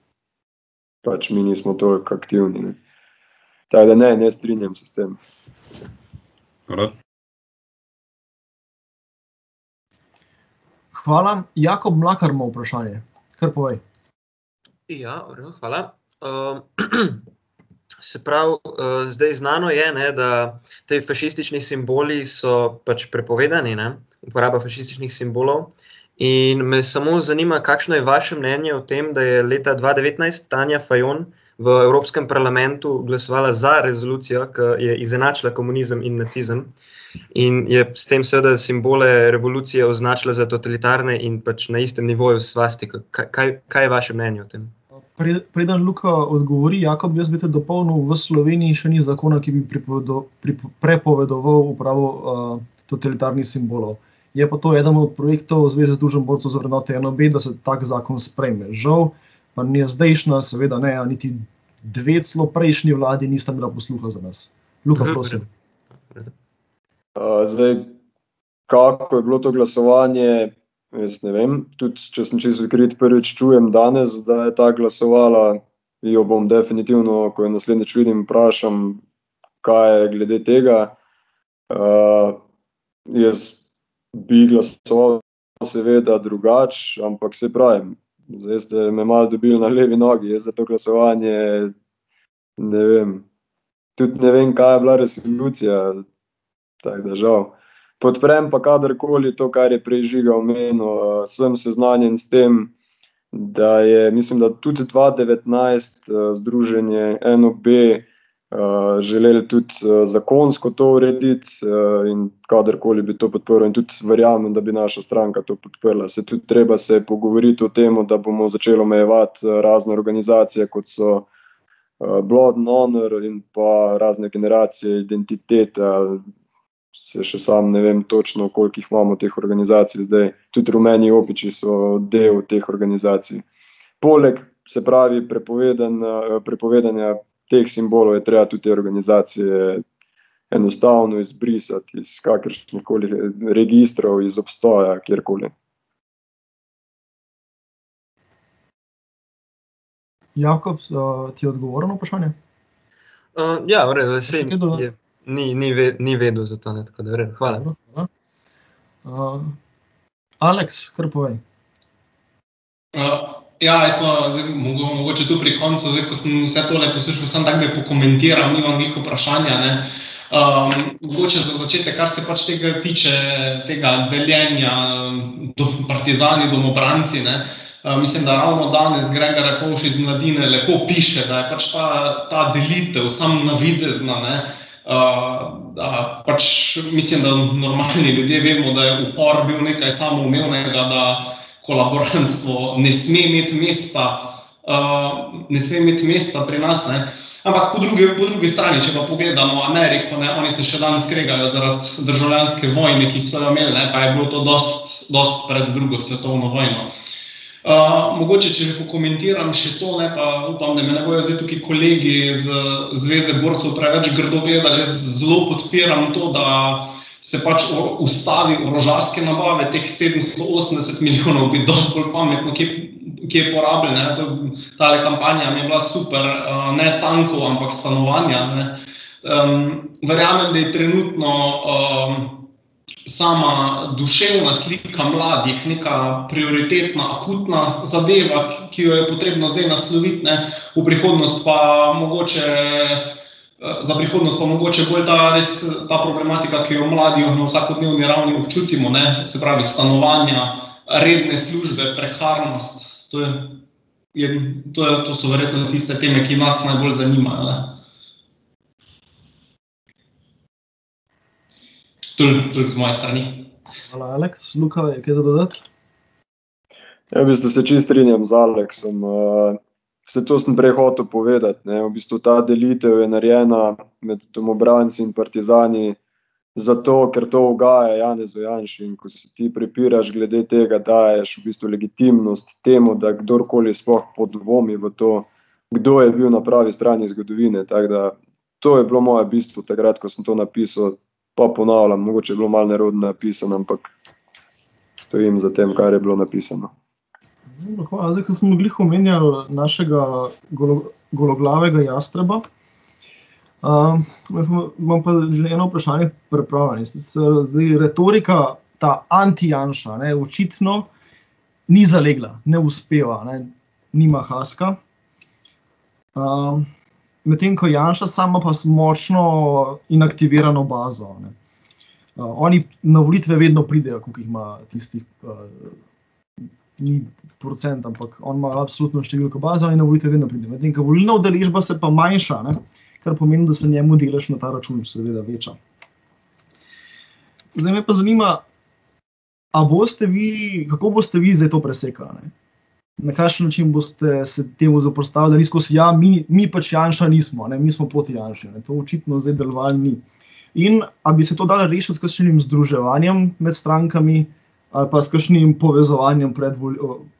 pač mi nismo toliko aktivni. ne. Tako da ne, ne strinjam se s tem. Hvala. Hvala. Jakob Mlakar ima vprašanje. Kar povej. Ja, hvala. Um, se pravi, uh, zdaj znano je, ne, da ti fašistični simboli so pač prepovedani, ne, uporaba fašističnih simbolov. In me samo zanima, kakšno je vaše mnenje o tem, da je leta 2019 Tanja Fajon v Evropskem parlamentu glasovala za rezolucijo, ki je izenačila komunizem in nacizem. In je s tem, seveda, simbole revolucije označila za totalitarne in pač na istem nivoju svastiko. Kaj, kaj, kaj je vaše mnenje o tem? Pre- Preden Luka odgovori, Jakob, jaz bi te dopolnil, v Sloveniji še ni zakona, ki bi pripovedo- pripo- prepovedoval uporabo uh, totalitarnih simbolov. Je pa to eden od projektov Zveze Združenih borcev za vrednote NOB, da se tak zakon sprejme. Žal pa ni zdajšnja, seveda ne, a niti dve celo prejšnji vladi nista imela posluha za nas. Luka, Mhm. prosim. Uh, zdaj, kako je bilo to glasovanje, jaz ne vem. Tudi, če sem čisto odkrit, prvič čujem danes, da je ta glasovala. Jo bom definitivno, ko jo naslednjič vidim, vprašam, kaj je glede tega. Uh, jaz bi glasoval, seveda, drugače, ampak se pravim, zdaj ste me malo dobili na levi nogi, jaz za to glasovanje ne vem. Tudi ne vem, kaj je bila resolucija, tako da žal. Podprem pa kadarkoli to, kar je prej žiga omenil, sem seznanjen s tem, da je, mislim, da tudi 2019 združenje NOB želeli tudi zakonsko to urediti in kadarkoli bi to podprl in tudi verjamem, da bi naša stranka to podprla. Se tudi treba se pogovoriti o tem, da bomo začeli omejevati razne organizacije, kot so Blood and Honor in pa razne generacije identitete, se še sam ne vem točno, koliko jih imamo teh organizacij zdaj. Tudi rumeni opiči so del teh organizacij. Poleg, se pravi, prepovedanja teh simbolov je treba tudi te organizacije enostavno izbrisati iz kakršnihkoli registrov, iz obstoja, kjerkoli. Jakob, ti je odgovoril na vprašanje? Uh, ja, v redu, Še kaj dodati? je, ni, ni, ve, ni vedel za to, ne, tako da v redu, hvala. Dobro, hvala. Uh, Aleks, kar povej. Uh, ja, jaz pa zdaj, mogo, mogoče tu pri koncu, zdaj, ko sem vse tole poslušal, samo tako, da pokomentiram, nimam njih vprašanja. Ne. Um, mogoče za začetek, kar se pač tega tiče, tega deljenja, do, partizani, domobranci. Ne. Uh, mislim, da ravno danes Gregor Repovš iz Mladine lepo piše, da je pač ta, ta delitev samo navidezna. Ne. Uh, da pač mislim, da normalni ljudje vemo, da je upor bil nekaj samoumevnega, da kolaborantstvo ne sme imeti mesta, uh, ne sme imeti mesta pri nas. Ne. Ampak po drugi, po drugi strani, če pa pogledamo Ameriko, ne, oni se še danes kregajo zaradi državljanske vojne, ki so jo imeli, ne, pa je bilo to dost, dost pred drugo svetovno vojno. Uh, mogoče, če pokomentiram še to, ne, pa upam, da me ne bojo zdaj tukaj kolegi iz Zveze borcev preveč grdo gledali. Jaz zelo podpiram to, da se pač ustavi orožarske nabave, teh 780 milijonov bi dosti bolj pametno kje, kje porabljene. Ta kampanja je bila super, uh, ne tankov, ampak stanovanja. Ne. Um, verjamem, da je trenutno um, sama duševna slika mladih neka prioritetna, akutna zadeva, ki jo je potrebno zdaj nasloviti, ne. v prihodnost pa mogoče. Za prihodnost pa mogoče bolj ta, res, ta problematika, ki jo mladi na vsakodnevni ravni občutimo, ne, se pravi stanovanja, redne službe, prekarnost. To, je, je, to, je, to so verjetno tiste teme, ki nas najbolj zanimajo. Ne. Toliko z moje strani. Hvala, Aleks. Luka, je kaj za dodati? Ja, v bistvu se čisto strinjam z Aleksom. Uh, Vse to sem prej hotel povedati. Ne. V bistvu ta delitev je narejena med domobranci in partizani, zato ker to ugaja Janezu Janši. In ko se ti prepiraš glede tega, daješ v bistvu legitimnost temu, da kdorkoli sploh podvomi v to, kdo je bil na pravi strani zgodovine. Tako da to je bilo moje bistvo takrat, ko sem to napisal. Pa ponavljam, mogoče je bilo malo nerodno napisano, ampak stojim za tem, kar je bilo napisano. Hvala. Zdaj, ko smo glih omenjali našega golo, gologlavega jastreba, uh, imam pa že eno vprašanje pripravljeno. Zdaj, retorika, ta anti-janša, očitno ni zalegla, ne uspeva, ne, nima haska. Uh, Medtem ko Janša sama pa močno inaktivirano bazo. Ne. Uh, oni na volitve vedno pridejo, koliko jih ima tistih. Uh, ni procent, ampak on ima absolutno številko baze in na volitve vedno pride. Medtem ko volilna udeležba se pa manjša, ne, kar pomeni, da se njemu delež na ta račun seveda veča. Zdaj me pa zanima, boste vi, kako boste vi zdaj to presekali? Na kakšen način boste se temu zoprstavili, da ni skozi, ja, mi, mi pač Janša nismo, ne? mi smo proti Janši. Ne? To očitno zdaj delovalo ni. In ali bi se to dalo rešiti s kakšnim združevanjem med strankami, ali pa s kakšnim povezovanjem pred, vol,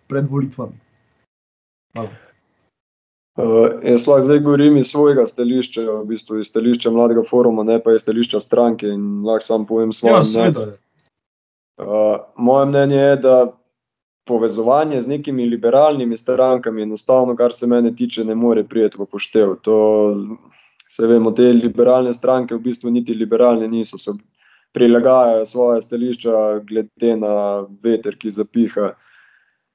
pred volitvami. Hvala. Uh, jaz lahko zdaj govorim iz svojega stališča, v bistvu iz stališča mladega foruma, ne pa iz stališča stranke in lahko sam povem svoje Ja, mnenje. Uh, moje mnenje je, da povezovanje z nekimi liberalnimi strankami, enostavno, kar se mene tiče, ne more prijeti v poštev. To, se vemo, te liberalne stranke v bistvu niti liberalne niso, so prilagajajo svoje stališča glede na veter, ki zapiha.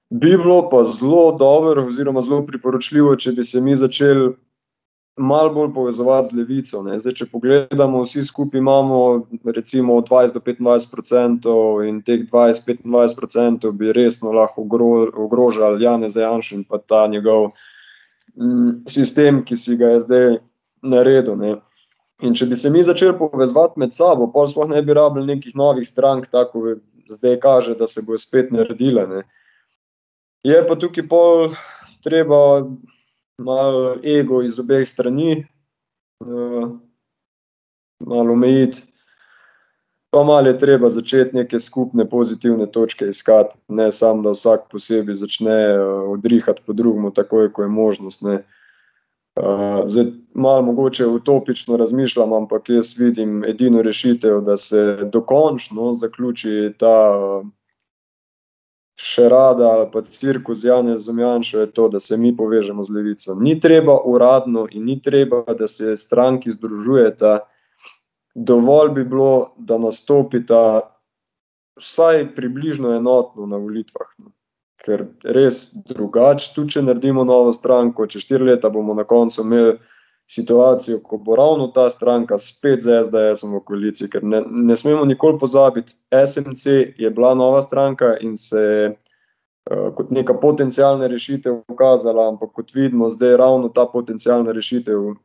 Bi bilo pa zelo dobro, oziroma zelo priporočljivo, če bi se mi začeli malo bolj povezovati z levico. Ne. Zdaj, če pogledamo, vsi skupaj imamo recimo od 20 do 25 odstotkov in teh 20-25 odstotkov bi resno lahko ogro, ogrožali Janez Janš in pa ta njegov m, sistem, ki si ga je zdaj naredil. Ne. In če bi se mi začeli povezovati med sabo, pa sploh ne bi rabili nekih novih strank, tako zdaj kaže, da se bo spet naredile. Ne. Je pa tukaj pol treba malo ego iz obeh strani, uh, malo omejiti. Pa malo je treba začeti neke skupne pozitivne točke iskati, ne samo, da vsak posebej začne uh, odrihati po drugemu, takoj, ko je možnost. Ne. Uh, zdaj, malo mogoče utopično razmišljam, ampak jaz vidim edino rešitev, da se dokončno zaključi ta uh, še rada ali pa cirkus Janezom Janšo je to, da se mi povežemo z levico. Ni treba uradno in ni treba, da se stranki združujeta. Dovolj bi bilo, da nastopita vsaj približno enotno na volitvah. No. Ker res drugače, tudi če naredimo novo stranko, čez štiri leta bomo na koncu imeli situacijo, ko bo ravno ta stranka spet z SDS-om v koaliciji, ker ne, ne smemo nikoli pozabiti, SMC je bila nova stranka in se je uh, kot neka potencijalna rešitev pokazala, ampak kot vidimo, zdaj je ravno ta potencijalna rešitev,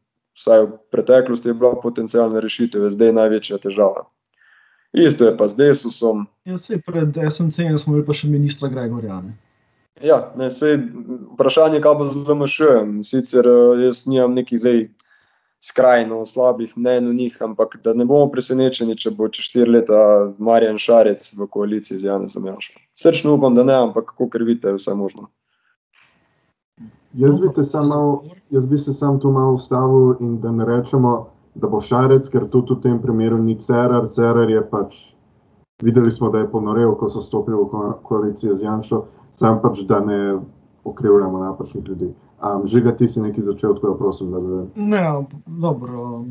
vsaj v preteklosti je bila potencijalna rešitev, je zdaj največja težava. Isto je pa z Desusom. Ja, se pred SMC-jem smo imeli pa še ministra Gregorja. Ja, ne, sej, vprašanje, kaj bo z LMŠ. Sicer eh, jaz nimam nekih zdaj skrajno slabih mnenj o njih, ampak da ne bomo presenečeni, če bo čez štiri leta Marjan Šarec v koaliciji z Janezom Janšom. Srčno upam, da ne, ampak kako krvite, je vse možno. Jaz bi, samo, jaz bi se sam tu malo ustavil in da ne rečemo, da bo Šarec, ker tudi v tem primeru ni Cerar. Cerar je pač, videli smo, da je ponorel, ko so stopili v koalicijo z Janšo sam pač, da ne okrivljamo napačnih ljudi. Um, Žiga, ti si nekaj začel, tako da prosim, da bi. Ne, dobro,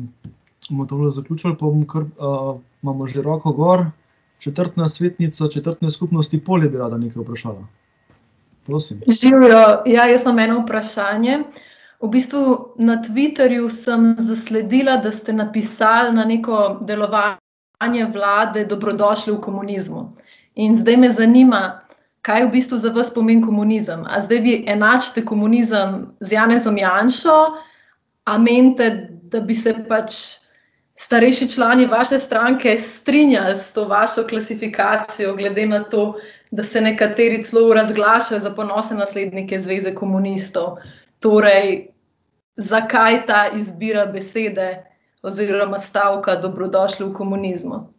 bomo to zaključili, pa kar, uh, imamo že roko gor, četrtna svetnica, četrtne skupnosti, polje bi rada nekaj vprašala. Prosim. Živijo, ja, jaz sem eno vprašanje. V bistvu na Twitterju sem zasledila, da ste napisali na neko delovanje vlade, dobrodošli v komunizmu. In zdaj me zanima, kaj v bistvu za vas pomeni komunizem. A zdaj vi enačite komunizem z Janezom Janšo, a menite, da bi se pač starejši člani vaše stranke strinjali s to vašo klasifikacijo, glede na to, da se nekateri celo razglašajo za ponosne naslednike Zveze komunistov. Torej, zakaj ta izbira besede oziroma stavka dobrodošli v komunizmu?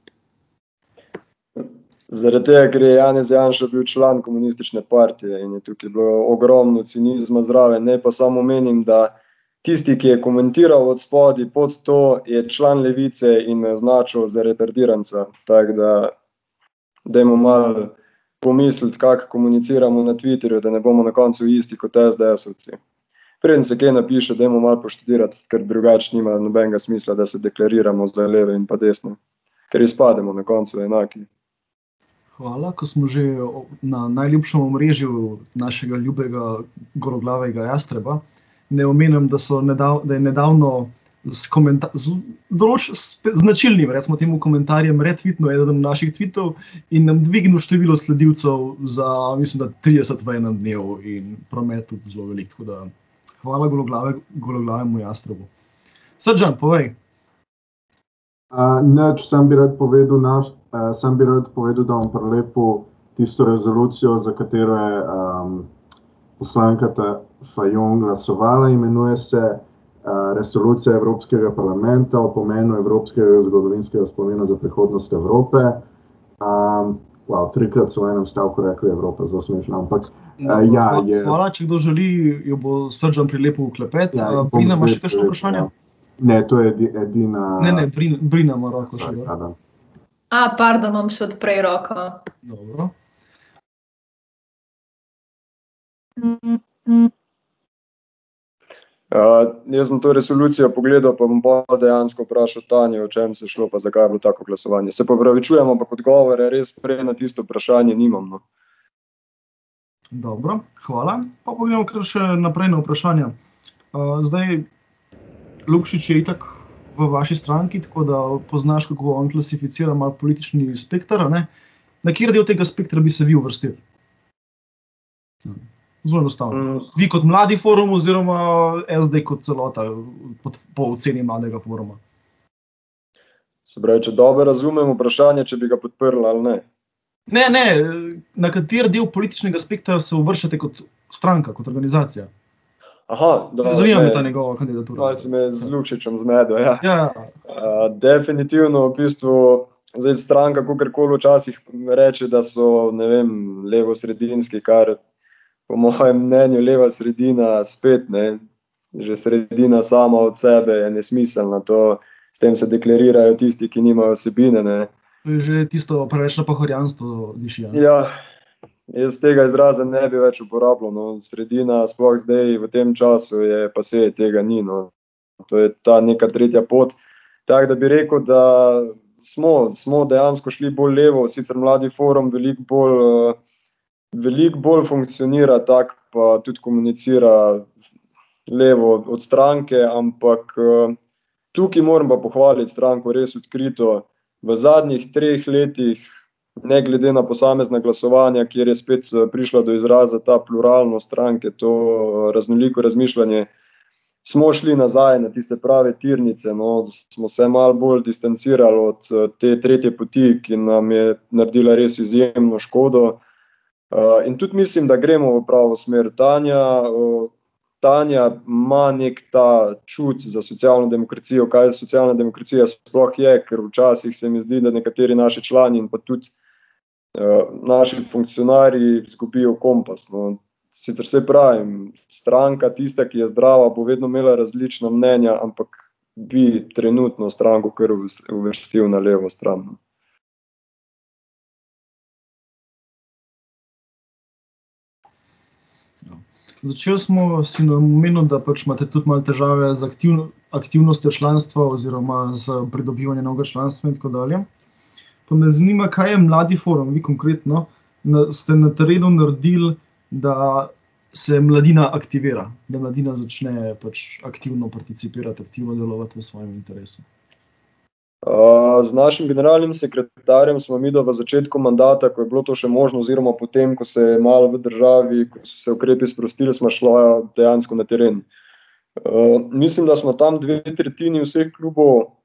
Zaradi tega, ker je Janez Janša bil član komunistične partije in je tukaj bilo ogromno cinizma zraven. Ne pa samo menim, da tisti, ki je komentiral od spodaj pod to, je član levice in me označil za retardiranca. Tako da, dajmo malo pomisliti, kako komuniciramo na Twitterju, da ne bomo na koncu isti kot SDS-ovci. Preden se kaj napiše, dajmo malo poštudirati, ker drugače nima nobenega smisla, da se deklariramo za leve in pa desne, ker izpademo na koncu enaki. Hvala. Ko smo že na najljubšem omrežju našega ljubega goroglavega jastreba, ne omenjam, da, nedav, da je nedavno z, z, določ, z značilnim, recimo temu komentarjem, retvitno eden naših tvitev in nam dvignil število sledilcev za, mislim, da 30 v enem dnevu in promet tudi zelo velik. Da, hvala goroglavemu jastrebu. Srčan, povej. Uh, Neč, sam bi rad povedal naš, Uh, sam bi rad povedal, da bom prelepil tisto rezolucijo, za katero je um, poslanka Fajon glasovala. Imenuje se uh, Resolucija Evropskega parlamenta o pomenu Evropskega zgodovinskega spomina za prihodnost Evrope. Um, wow, trikrat so v enem stavku rekli Evropa, zelo smešno. Ampak, uh, ja, je... Hvala, če kdo želi, jo bo srčan prilepil v klepet. Ja, Brina, imaš še kakšno vprašanje? Ja. Ne, to je edina. Ne, ne, Brina ima roko še. A, pardon, imam še odprej roko. Dobro. Uh, jaz sem to resolucijo pogledal, pa bom pa dejansko vprašal Tanja, o čem se je šlo, pa zakaj je bilo tako glasovanje. Se pa pravičujem, ampak odgovore res prej na tisto vprašanje nimam. No. Dobro, hvala. Pa pogledamo kar še naprej na vprašanja. Uh, zdaj, Lukšič je itak v vaši stranki, tako da poznaš, kako on klasificira malo politični spektr. a Ne? Na kjer del tega spektra bi se vi uvrstili? Zelo enostavno. Mm, Vi kot mladi forum, oziroma SD kot celota, pod, po oceni mladega foruma. Se pravi, če dobro razumem vprašanje, če bi ga podprla ali ne. Ne, ne, na kater del političnega spektra se uvrščate kot stranka, kot organizacija? Aha, da, Zanima me ta njegova kandidatura. Malo si me z Lukšičem zmedel. Ja. Ja, Uh, definitivno, v bistvu, zdaj stranka, kako koli včasih reče, da so vem, levo-sredinski, kar po mojem mnenju leva sredina spet ne. Že sredina sama od sebe je nesmiselna. To, s tem se deklarirajo tisti, ki nimajo osebine. Ne. to je že tisto preveč napohorjanstvo, diši. Ja. Ja, jaz tega izraza ne bi več uporabljal. No. Sredina, sploh zdaj v tem času, je pa se tega ni. No. To je ta neka tretja pot. Tako da bi rekel, da smo, smo dejansko šli bolj levo, sicer mladi forum veliko bolj, veliko bolj funkcionira, tako pa tudi komunicira levo od stranke, ampak tukaj moram pa pohvaliti stranko res odkrito. V zadnjih treh letih ne glede na posamezna glasovanja, kjer je spet eh, prišla do izraza ta pluralnost stranke, to eh, raznoliko razmišljanje, smo šli nazaj na tiste prave tirnice, no, smo se malo bolj distancirali od eh, te tretje poti, ki nam je naredila res izjemno škodo. In tudi mislim, da gremo v pravo smer. Tanja, Tanja ima nek ta čut za socialno demokracijo, kaj socialna demokracija sploh je, ker včasih se mi zdi, da nekateri naši člani in pa tudi naši funkcionarji izgubijo kompas. No. Sicer se pravim, stranka, tista, ki je zdrava, bo vedno imela različna mnenja, ampak bi trenutno stranko kar uvrs- uvrstil na levo stran. no. Začeli smo si nameniti, da pač imate tudi malo težave z aktivno, aktivnostjo članstva oziroma z pridobivanjem novega članstva in tako dalje. Pa me zanima, kaj je mladi forum, vi konkretno na, ste na terenu naredili, da se mladina aktivira, da mladina začne pač aktivno participirati, aktivno delovati v svojem interesu. Uh, Z našim generalnim sekretarjem smo mi do v začetku mandata, ko je bilo to še možno, oziroma potem, ko se je malo v državi, ko so se ukrepi sprostili, smo šla dejansko na teren. Uh, mislim, da smo tam dve tretjini vseh klubov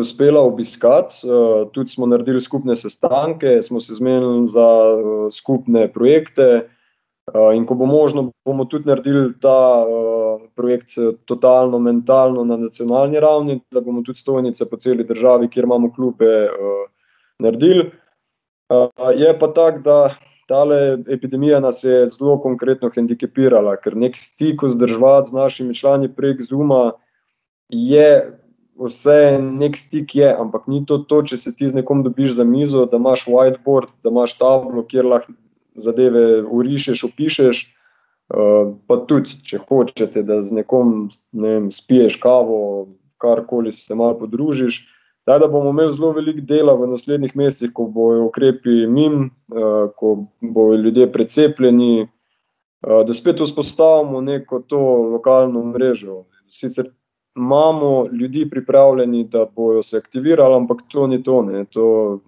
uspela obiskati, uh, tudi smo naredili skupne sestanke, smo se zmenili za uh, skupne projekte. Uh, in ko bo možno, bomo tudi naredili ta projekt eh, totalno, mentalno na nacionalni ravni, da bomo tudi stojnice po celi državi, kjer imamo klube, naredili. Je pa tako, da tale epidemija nas je zelo konkretno hendikepirala, ker nek stik vzdrževati z našimi člani prek Zuma je vse, nek stik je, ampak ni to to, če se ti z nekom dobiš za mizo, da imaš whiteboard, da imaš tablo, kjer lahko zadeve urišeš, opišeš. Uh, pa tudi, če hočete, da z nekom ne vem, spiješ kavo, karkoli se malo podružiš. Tako da bomo imeli zelo veliko dela v naslednjih mesecih, ko bojo ukrepi mim, uh, ko bojo ljudje precepljeni, uh, da spet vzpostavimo neko to lokalno mrežo. Sicer imamo ljudi pripravljeni, da bojo se aktivirali, ampak to ni to. To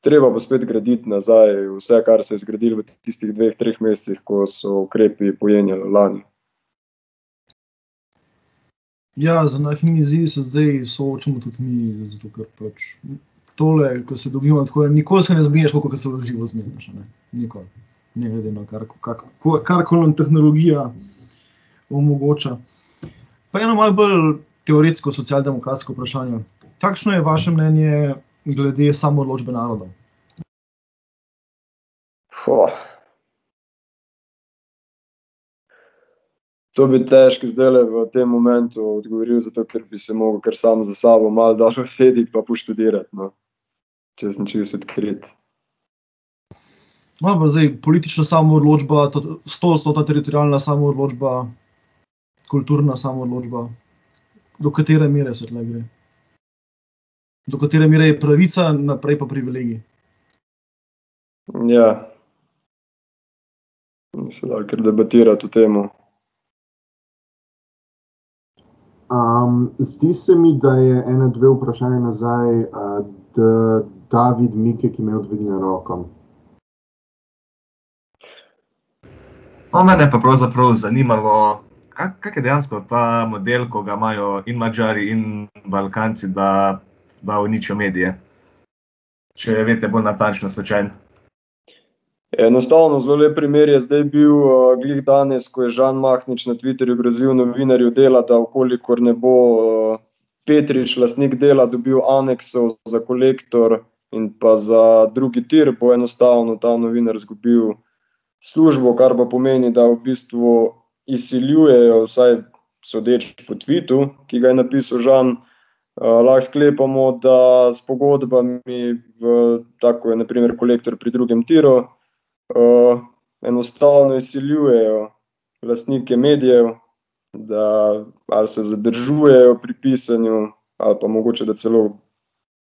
treba bo spet graditi nazaj vse, kar se je zgradilo v tistih dveh, treh mesecih, ko so ukrepi pojenjali lani. Ja, z enakimi izzivi se zdaj soočamo tudi mi, zato ker pač tole, ko se dobimo tako, nikoli se ne zmeniš, kot se v živo zmeniš. Ne? Nikoli. Ne glede na kar, kar, kar koli nam tehnologija omogoča. Pa eno malo bolj teoretsko, socialdemokratsko vprašanje. Kakšno je vaše mnenje glede samoodločbe narodov? Huh. To bi težko zdaj v tem momentu odgovoril, zato ker bi se mogel kar sam za sabo malo dobro sedeti pa poštudirati. No. Če sem čisto odkrit. No, zdaj politična samoodločba, stotodstotna teritorijalna samoodločba, kulturna samoodločba. Do katere mere se tle gre? Do katere mere je pravica, naprej pa privilegij? Ja. Se da kar debatirati o tem. Um, zdi se mi, da je ena, dve vprašanja nazaj, uh, da David Mike, ki me je odvignil roko. No, mene pa pravzaprav zanimalo, kak, kak je dejansko ta model, ko ga imajo in Mačari, in Balkanci, da, da uničijo medije. Če veste, bolj natančno, slučajno. Enostavno, zelo lep primer je zdaj bil uh, glih danes, ko je Žan Mahnič na Twitterju grozil novinarju dela, da okolikor ne bo uh, Petrič, lastnik dela, dobil aneksov za kolektor in pa za drugi tir, bo enostavno ta novinar izgubil službo, kar pa pomeni, da v bistvu izsiljujejo, vsaj sodeč po tvitu, ki ga je napisal Žan, uh, lahko sklepamo, da s pogodbami, v, tako je naprimer kolektor pri drugem tiru, uh, enostavno izsiljujejo lastnike medijev, da ali se zadržujejo pri pisanju, ali pa mogoče da celo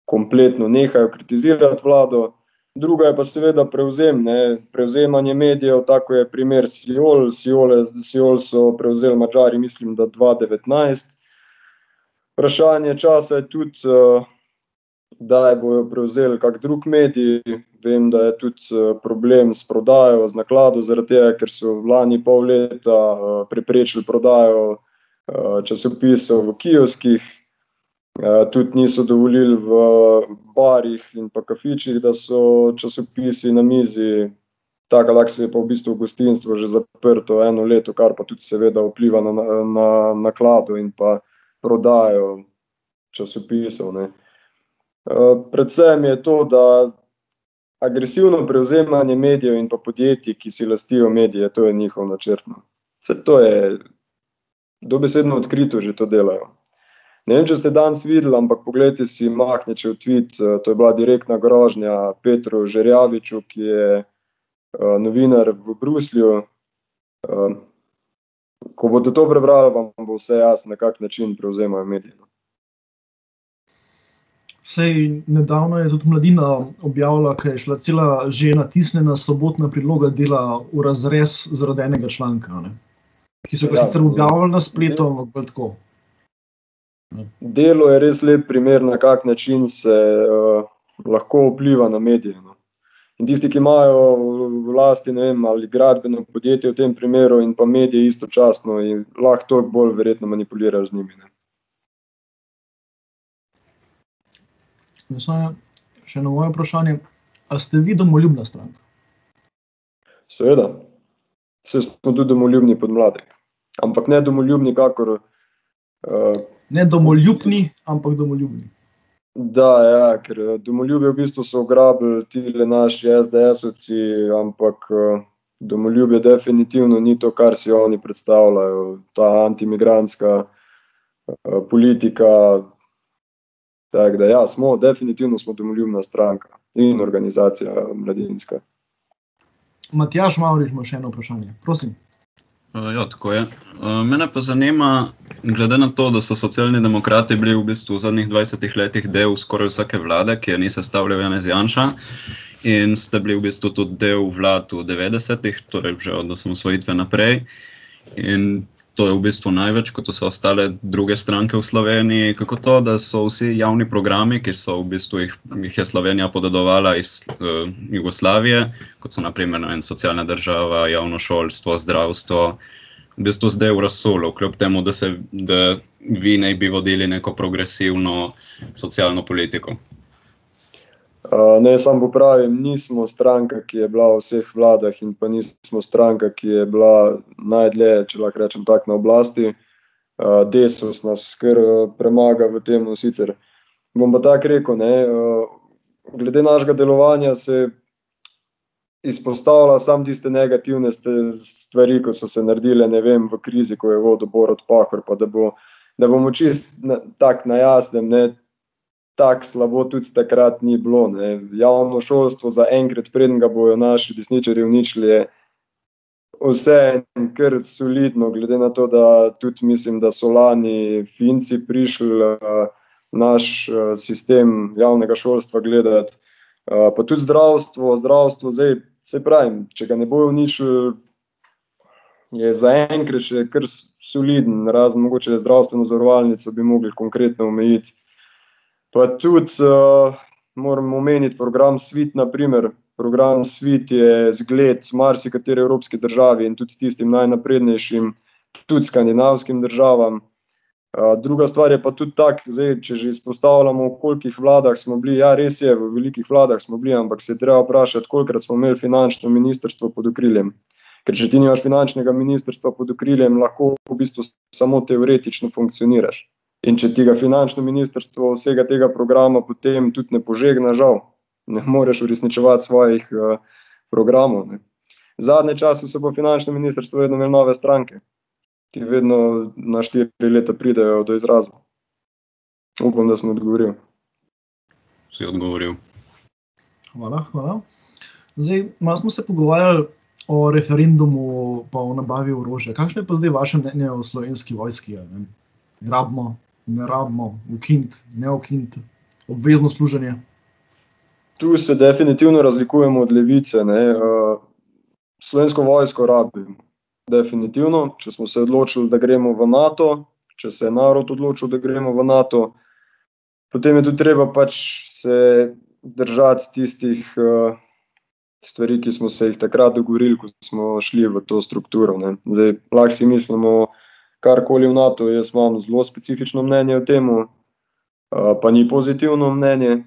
kompletno nehajo kritizirati vlado. Druga je pa seveda prevzem, ne, prevzemanje medijev, tako je primer Siol, Siole, Siol so prevzeli Mačari, mislim, da dva devetnajst. Vprašanje časa je tudi, kdaj bojo prevzeli kak drug medij. Vem, da je tudi problem s prodajo, z naklado, zaradi tega, ker so lani pol leta preprečili prodajo časopisov v kioskih. Tudi niso dovolili v barih in pa kafičih, da so časopisi na mizi. Taka laksa je pa v bistvu gostinstvo že zaprto eno leto, kar pa tudi seveda vpliva na, na naklado in pa prodajo časopisov, ne. Predvsem je to, da agresivno prevzemanje medijev in pa podjetij, ki si lastijo medije, to je njihov načrt, no. Saj to je dobesedno odkrito že to delajo. Ne vem, če ste danes videli, ampak poglejte si Mahničev tvit, to je bila direktna grožnja Petru Žerjaviču, ki je novinar v Bruslju. Ko boste to prebrali, vam bo vse jasno, na kak način prevzemajo medije. Saj nedavno je tudi Mladina objavila, ke je šla cela že natisnjena sobotna priloga Dela v razrez zaradi enega članka, ne. Ki so ga sicer objavili na spletu, ampak tako. Delo je res lep primer, na kak način se lahko vpliva na medije, no. In tisti, ki imajo v lasti, ne vem, ali gradbeno podjetje v tem primeru in pa medije istočasno, in lahko toliko bolj verjetno manipulirajo z njimi, ne. še eno moje vprašanje. A ste vi domoljubna stranka? Seveda. Saj smo tudi domoljubni podmladek. Ampak ne domoljubni kakor Ne domoljubni, ampak domoljubni. Da, ja, ker domoljubje v bistvu so ugrabili tile naši SDS-ovci, ampak domoljubje definitivno ni to, kar si oni predstavljajo, ta antimigrantska politika. Tako da ja, smo, definitivno smo domoljubna stranka in organizacija mladinska. Matjaž Mavrič ima še eno vprašanje, prosim. Ja, tako je. mene pa zanima, glede na to, da so Socialni demokrati bili v bistvu v zadnjih dvajsetih letih del skoraj vsake vlade, ki je ni sestavljal Janez Janša, in ste bili v bistvu tudi del vlad v devetdesetih, torej že od osamosvojitve naprej. In to je v bistvu največ kot vse ostale druge stranke v Sloveniji. Kako to, da so vsi javni programi, ki so v bistvu jih, jih je Slovenija podedovala iz Jugoslavije, kot so na primer, ne socialna država, javno šolstvo, zdravstvo, v bistvu zdaj v razsulu, kljub temu, da se, da vi naj bi vodili neko progresivno socialno politiko. Naj samo popravim, nismo stranka, ki je bila v vseh vladah, in pa nismo stranka, ki je bila najdlje, če lahko rečem tako, na oblasti. Desus nas kar premaga v tem, sicer bom pa tako rekel, ne, glede našega delovanja se izpostavlja samo tiste negativne stvari, ko so se naredile, ne vem, v krizi, ko je vodil Borut Pahor, pa da bo, da bomo čisto tako na jasnem, ne. Tako slabo tudi takrat ni bilo. Ne. Javno šolstvo za enkrat, preden ga bojo naši desničari uničili, je vse kar solidno, glede na to, da tudi mislim, da so lani Finci prišli uh, naš uh, sistem javnega šolstva gledati. Uh, pa tudi zdravstvo, zdravstvo, zdaj se pravi, če ga ne bojo uničili, je zaenkrat še kar soliden, razen mogoče zdravstveno zavarovalnico bi mogli konkretno omejiti. Pa tudi uh, moram omeniti program SWIT, naprimer. Program SWIT je zgled marsikatere evropske države in tudi tistim najnaprednejšim, tudi skandinavskim državam. Uh, druga stvar je pa tudi tak, zdaj, če že izpostavljamo, v kolikih vladah smo bili, ja, res je, v velikih vladah smo bili, ampak se treba vprašati, kolikrat smo imeli finančno ministrstvo pod okriljem. Ker če ti nimaš finančnega ministrstva pod okriljem, lahko v bistvu samo teoretično funkcioniraš. In če ti ga finančno ministrstvo vsega tega programa potem tudi ne požegna, žal, ne moreš uresničevati svojih uh, programov. Ne. Zadnje čase so pa finančno ministrstvo vedno imeli nove stranke, ki vedno na štiri leta pridejo do izraza. Upam, da sem odgovoril. Si odgovoril. Hvala, hvala. Zdaj, malo smo se pogovarjali o referendumu, pa o nabavi orožja. Kakšno je pa zdaj vaše mnenje o slovenski vojski? Rabimo, ne rabimo, ukiniti, ne ukiniti, obvezno služenje. Tu se definitivno razlikujemo od levice. Ne. Slovensko vojsko rabimo. Definitivno, če smo se odločili, da gremo v NATO, če se je narod odločil, da gremo v NATO, potem je tudi treba pač se držati tistih stvari, ki smo se jih takrat dogovorili, ko smo šli v to strukturo. Ne. Zdaj, lahko si mislimo, karkoli v NATO, jaz imam zelo specifično mnenje o tem, pa ni pozitivno mnenje.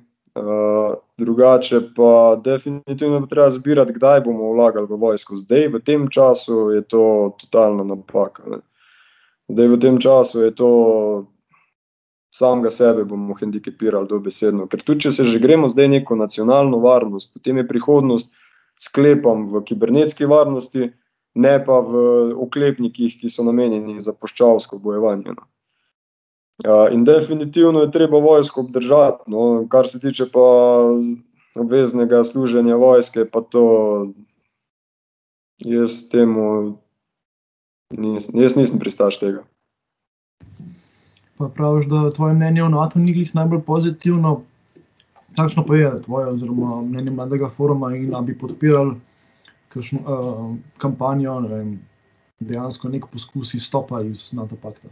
Drugače pa definitivno bo treba zbirati, kdaj bomo vlagali v vojsko. Zdaj, v tem času je to totalna napaka. Ne. Zdaj, v tem času je to samega sebe bomo hendikepirali dobesedno. Ker tudi, če se že gremo zdaj neko nacionalno varnost, potem je prihodnost, sklepam, v kibernetski varnosti, ne pa v oklepnikih, ki so namenjeni za puščavsko bojevanje. No. In definitivno je treba vojsko obdržati. No, kar se tiče pa obveznega služenja vojske, pa to jaz temu nis, jaz nisem pristaš tega. Pa praviš, da tvoje mnenje o NATO ni glih najbolj pozitivno. Kakšno pa je tvoje oziroma mnenje mladega foruma in da bi podpirali kakšno uh, kampanjo, ne vem, dejansko nek poskus izstopa iz NATO pakta?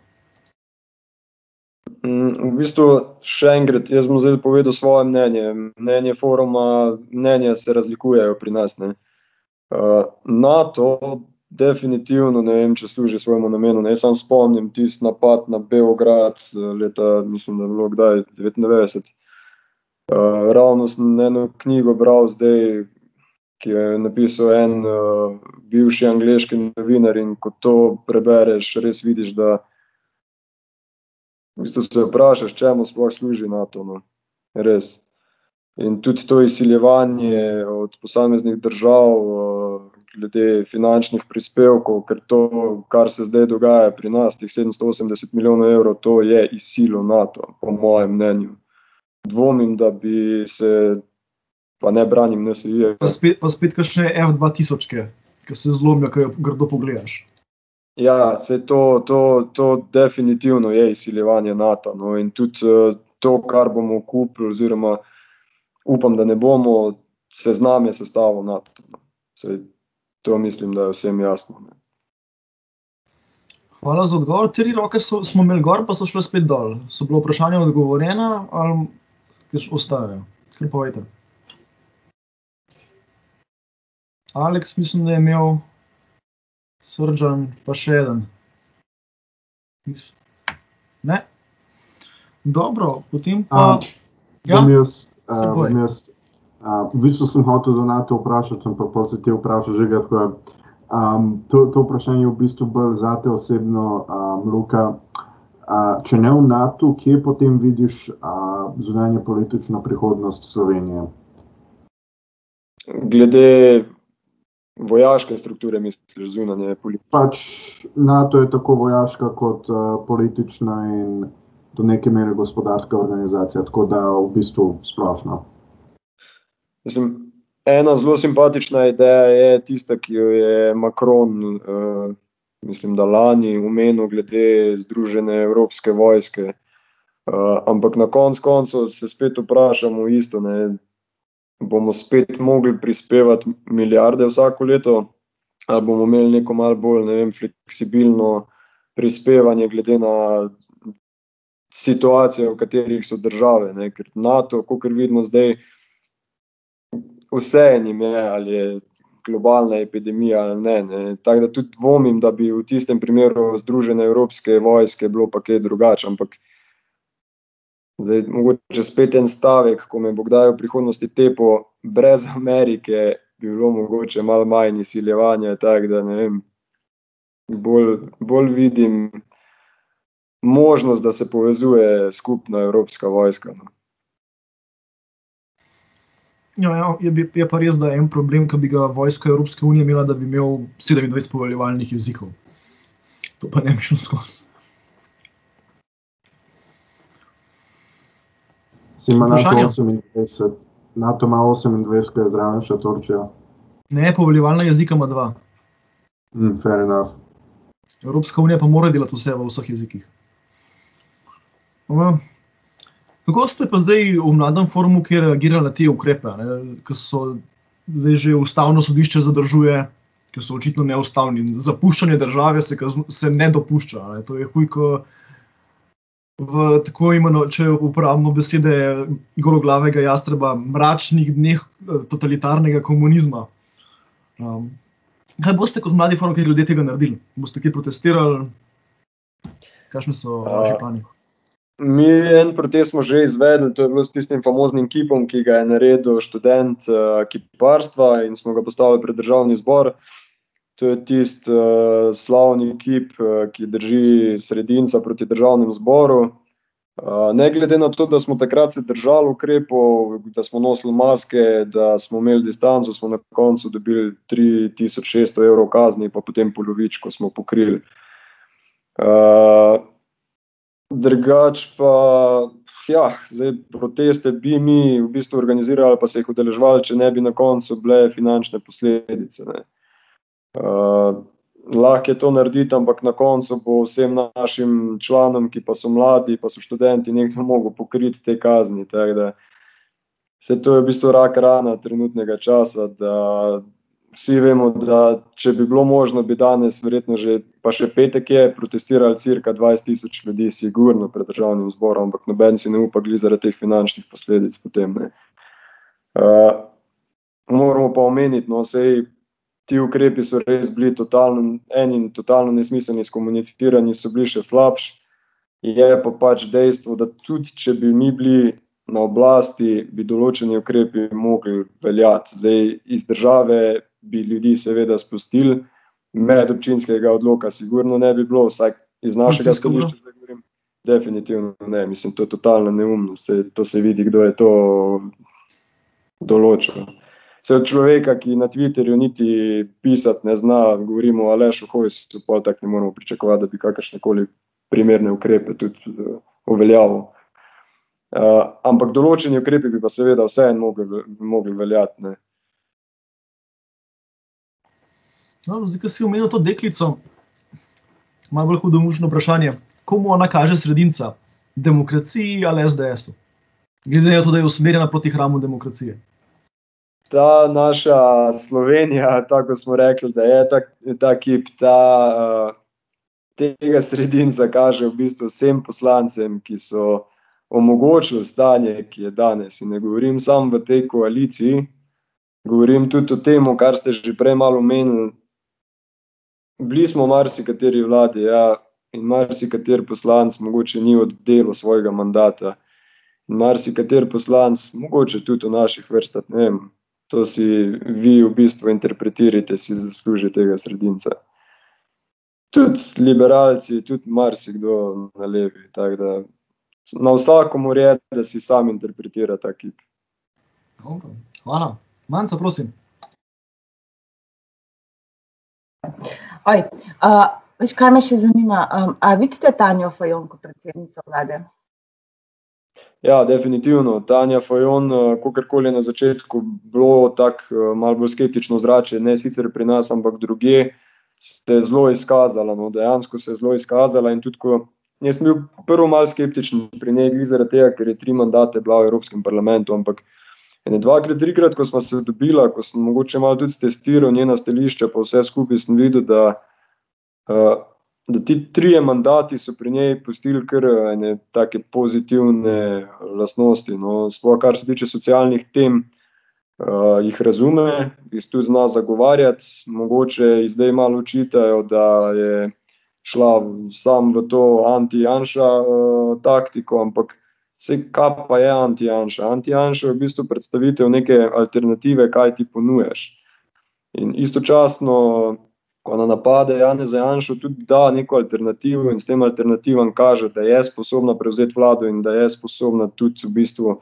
V bistvu, še enkrat, jaz bom zdaj povedal svoje mnenje. Mnenje foruma, mnenja se razlikujejo pri nas. Ne. Uh, NATO, definitivno ne vem, če služi svojemu namenu. Ne. Sam spomnim tisti napad na Beograd leta, mislim, da je bilo kdaj, 99. Uh, ravno sem eno knjigo bral zdaj, ki jo je napisal en uh, bivši angliški novinar. In ko to prebereš, res vidiš, da v bistvu se vprašaš, čemu sploh služi NATO. No. Res. In tudi to izsiljevanje od posameznih držav, uh, glede finančnih prispevkov, ker to, kar se zdaj dogaja pri nas, teh 780 milijonov evrov, to je izsilo NATO, po mojem mnenju. Dvomim, da bi se pa ne branim, ne se je. Pa spet, pa spet še F2000, ki se zlomijo, ko jo grdo pogledaš. Ja, se to, to, to definitivno je izsiljevanje NATO. No, in tudi to, kar bomo kupili, oziroma upam, da ne bomo, se z nami sestavil NATO. No. Se, to mislim, da je vsem jasno. Ne. Hvala za odgovor. Tri roke so, smo imeli gor, pa so šle spet dol. So bilo vprašanje odgovorjeno ali ostajajo? Kar povejte. Aleks, mislim, da je imel srčan, pa še en. Ne. Dobro, potem pa. Ja, jaz, uh, jaz, uh, v bistvu sem hotel za NATO vprašati, ampak pa se ti vprašal že. Tako, um, to, to vprašanje je v bistvu bolj za te osebno, um, Luka. Uh, če ne v NATO, kje potem vidiš uh, zunanje politično prihodnost Slovenije? Glede vojaške strukture, misliš, zunanje politike? Pač NATO je tako vojaška kot uh, politična in do neke mere gospodarska organizacija, tako da v bistvu splošno. Mislim, ena zelo simpatična ideja je tista, ki jo je Macron, uh, mislim, da lani umenil glede Združene Evropske vojske. Uh, ampak na koncu koncev se spet vprašamo isto. Ne, bomo spet mogli prispevati milijarde vsako leto, ali bomo imeli neko malo bolj ne vem, fleksibilno prispevanje, glede na situacijo, v katerih so države. Ne, ker NATO, kot vidimo zdaj, vse jim je, ali je globalna epidemija ali ne. ne. Tako da tudi dvomim, da bi v tistem primeru Združene Evropske vojske bilo pa kaj drugače. Ampak zdaj, mogoče spet en stavek, ko me bo kdaj v prihodnosti tepo, brez Amerike bi bilo mogoče malo manj izsiljevanja. Tako da ne vem, bolj, bolj vidim možnost, da se povezuje skupna evropska vojska. No. Ja, ja, je, je pa res, da je en problem, ki bi ga vojska Evropske unije imela, da bi imel 27 poveljevalnih jezikov. To pa ne bi šlo skozi. Ima NATO Vprašanja? 28, NATO ima 28, je zraven še Turčija. Ne, poveljevalna jezika ima dva. Mm, fair enough. Evropska unija pa mora delati vse v vseh jezikih. Kako ste pa zdaj v mladem forumu, ki reagirali na te ukrepe, ki so zdaj že ustavno sodišče zadržuje, ki so očitno neustavni. Zapuščanje države se, se ne dopušča. Ne? To je huj, ko v tako imeno, če uporabimo besede gologlavega jastreba, mračnih dneh eh, totalitarnega komunizma. Um, kaj boste kot mladi forum, ki glede tega naredili? Boste kaj protestirali? Kakšni so vaši plani? Mi en protest smo že izvedli, to je bilo s tistim famoznim kipom, ki ga je naredil študent uh, kiparstva in smo ga postavili pred državni zbor. To je tisti uh, slavni kip, uh, ki drži sredinca proti državnemu zboru. Uh, ne glede na to, da smo takrat se držali ukrepov, da smo nosili maske, da smo imeli distanco, smo na koncu dobili 3600 evrov kazni, pa potem polovičko smo pokrili. Uh, Drugač pa, ja, zdaj proteste bi mi v bistvu organizirali, pa se jih udeležvali, če ne bi na koncu bile finančne posledice. Ne. Uh, lahko je to narediti, ampak na koncu bo vsem našim članom, ki pa so mladi, pa so študenti, nekdo mogel pokriti te kazni. da Vse to je v bistvu rak rana trenutnega časa, vsi vemo, da če bi bilo možno, bi danes, verjetno že, pa še petek je, protestirali cirka 20 tisoč ljudi, sigurno pred državnim zborom, ampak noben si ne upa glih zaradi teh finančnih posledic potem. Ne. Uh, moramo pa omeniti, no, sej ti ukrepi so res bili totalno, eni in totalno nesmiselni, skomunicirani so bili še slabši. Je pa pač dejstvo, da tudi če bi mi bili na oblasti, bi določeni ukrepi mogli veljati. Zdaj iz države bi ljudi seveda spustili, medobčinskega odloka sigurno ne bi bilo, vsaj iz našega bilo? stališča zdaj govorim. Definitivno ne, mislim, to je totalna neumnost, to se vidi, kdo je to določil. Vse od človeka, ki na Twitterju niti pisati ne zna, govorimo o Alešu Hojsu, pa tako ne moremo pričakovati, da bi kakršne koli primerne ukrepe tudi uh, uveljavil. Uh, ampak določeni ukrepi bi pa seveda vseeno mogli, mogli veljati. Ne. No, zdaj, ko si omenil to deklico, malo bolj hudomušno vprašanje. Komu ona kaže sredinca? Demokraciji ali SDS-u? Glede na to, da je usmerjena proti hramu demokracije. Ta naša Slovenija, tako smo rekli, da je ta, ta kip, ta, uh, tega sredinca kaže v bistvu vsem poslancem, ki so omogočili stanje, ki je danes. In ne govorim samo v tej koaliciji, govorim tudi o tem, kar ste že prej malo omenili. Bili smo marsikateri vladi, ja, in marsikater poslanc mogoče ni oddelal svojega mandata. In marsikater poslanc, mogoče tudi v naših vrstah, ne vem, to si vi v bistvu interpretirate, si zasluži tega sredinca. Tudi liberalci, tudi marsikdo na levi. da Na vsakomur je, da si sam interpretira ta kip. Dobro, Hvala. Manca, prosim. Oj, uh, veš, kaj me še zanima? Um, a vidite Tanjo Fajon kot predsednico vlade? Ja, definitivno. Tanja Fajon, kakorkoli je na začetku bilo tako malo bolj skeptično zrače, ne sicer pri nas, ampak druge, se je zelo izkazala. No, dejansko se je zelo izkazala in tudi, ko jaz sem bil prvo malo skeptičen pri njej, zaradi tega, ker je tri mandate bila v Evropskem parlamentu, ampak ene dvakrat, trikrat, ko smo se dobila, ko sem mogoče malo tudi testiral njena stališča, pa vse skupaj sem videl, da uh, da ti trije mandati so pri njej pustili kar ene take pozitivne lastnosti. No, sploh kar se tiče socialnih tem, uh, jih razume, jih tudi zna zagovarjati. Mogoče ji zdaj malo učitajo, da je šla sam v to anti-janša uh, taktiko, ampak vse kaj pa je anti-janša. Anti-janša je v bistvu predstavitev neke alternative, kaj ti ponujaš. In istočasno ko ona napade Janeza Janša, tudi da neko alternativo in s tem alternativom kaže, da je sposobna prevzeti vlado in da je sposobna tudi v bistvu uh,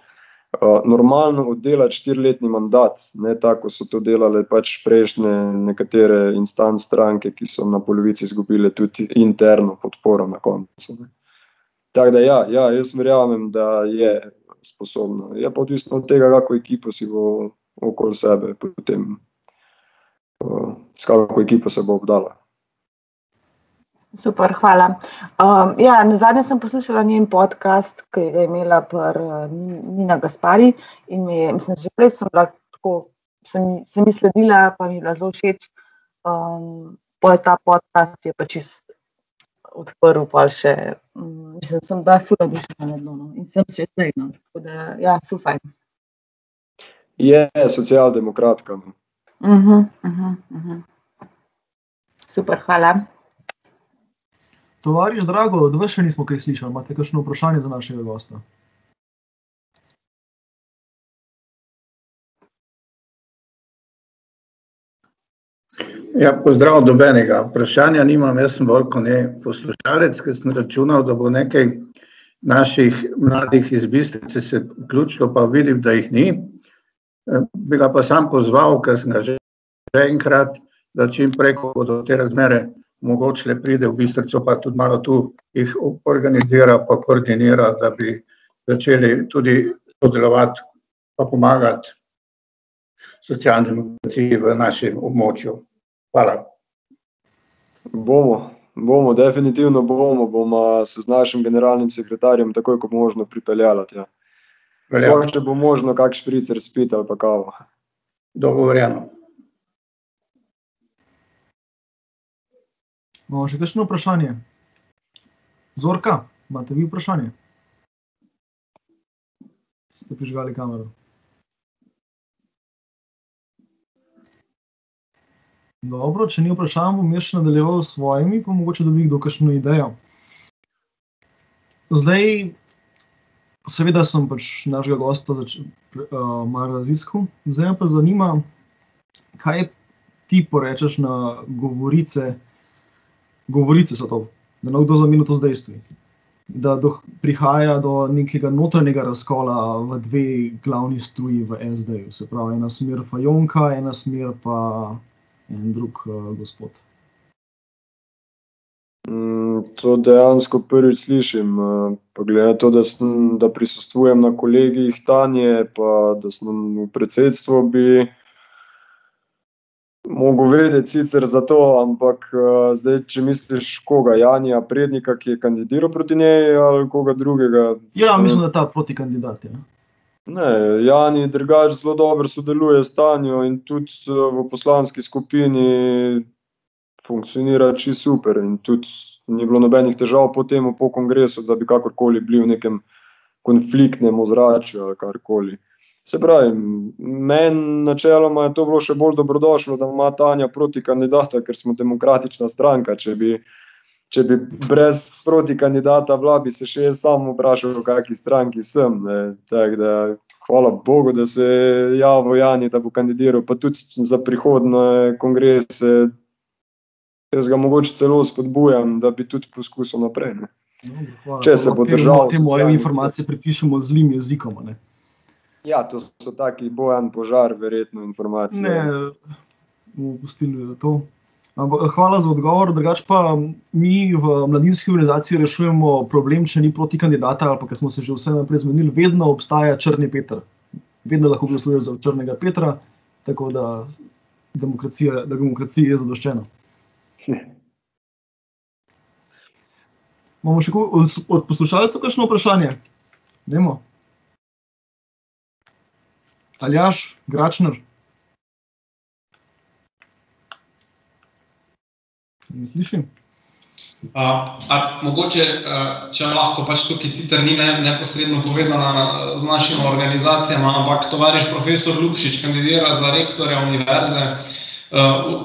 normalno oddelati štiriletni mandat, ne tako so to delale pač prejšnje nekatere instant stranke, ki so na polovici izgubile tudi interno podporo na koncu. Ne. Tako da ja, ja, jaz verjamem, da je sposobna. Je pa odvisno od tega, kako ekipo si bo okoli sebe potem s kakšno ekipo se bo obdala. Super, hvala. Um, ja, na zadnje sem poslušala njen podcast, ki je imela pr Nina Gaspari in mi je, mislim, že prej sem bila tako, sem, sem ji sledila, pa mi je bila zelo všeč. Um, po ta podcast je pa čist odprl, pa še, um, mislim, sem bila ful navdušena nad njo in sem zdaj, no, tako da, ja, ful fajn. Je socialdemokratka. Uh -huh, uh -huh, uh. Super, hvala. Tovariš, drago, od vas še nismo kaj slišali. Imate kakšno vprašanje za našega gosta? Ja, pozdrav dobenega. Vprašanja nimam, jaz sem bolj kot ne poslušalec, ker sem računal, da bo nekaj naših mladih iz Bistrice se vključilo, pa vidim, da jih ni. Bi ga pa sam pozval, ker sem ga že enkrat, da čim prej, ko bodo te razmere mogoče pride v Bistrico, pa tudi malo tu jih organizira, pa koordinira, da bi začeli tudi sodelovati, pa pomagati socialni demokraciji v našem območju. Hvala. Bomo, bomo, definitivno bomo, bomo se z našim generalnim sekretarjem takoj, ko možno pripeljali. Ja. Sploh, če bo možno, kak špricer spiti ali pa kavo. Dogovorjeno. Imamo še kakšno vprašanje? Zorka, imate vi vprašanje? Ste prižgali kamero. Dobro, če ni vprašanj, bom jaz še nadaljeval s svojimi, pa mogoče dobi kdo kakšno idejo. Zdaj, seveda sem pač našega gosta začel uh, malo raziskal, zdaj me pa zanima, kaj ti porečeš na govorice, govorice so to, da ne kdo zamenja to z dejstvi. Da do, prihaja do nekega notranjega razkola v dve glavni struji v SD-ju, se pravi, ena smer pa Jonka, ena smer pa en drug uh, gospod. To dejansko prvič slišim. Pa glede na to, da, sem, da prisustvujem na kolegijih Tanje, pa da sem v predsedstvu, bi mogel vedeti sicer za to, ampak zdaj, če misliš koga, Janja Prednika, ki je kandidiral proti njej ali koga drugega. Ja, mislim, da je ta proti kandidat. Ja. Ne, Jani drugač zelo dobro sodeluje s Tanjo in tudi v poslanski skupini funkcionira čisto super in tudi ni bilo nobenih težav po tem, po kongresu, da bi kakorkoli bili v nekem konfliktnem ozračju ali karkoli. Se pravi, meni načeloma je to bilo še bolj dobrodošlo, da ima Tanja proti kandidata, ker smo demokratična stranka. Če bi, če bi brez proti kandidata bila, bi se še jaz sam vprašal, v kakšni stranki sem. Da, hvala Bogu, da se je javil Jani, da bo kandidiral, pa tudi za prihodne kongrese. Jaz ga mogoče celo spodbujam, da bi tudi poskusil naprej. Ne. Dobro, Če se bo držal Te moje informacije pripišemo zlim jezikom. Ne, Ja, to so taki bojan požar, verjetno informacije. ne bomo pustili to. Ampak, Hvala za odgovor. Drugač pa mi v mladinski organizaciji rešujemo problem, če ni proti kandidata, ali pa ker smo se že vse naprej zmenili, vedno obstaja črni Peter. Vedno lahko glasuješ za črnega Petra, tako da demokracija, da demokraciji je zadoščeno. Imamo še od, od poslušalcev kakšno vprašanje? Dajmo. Aljaš, Gračner. Ne slišim? Uh, a, mogoče, uh, če lahko, pač tukaj sicer ni ne, neposredno povezana z našimi organizacijami, ampak tovariš profesor Lukšič kandidira za rektorja univerze, uh,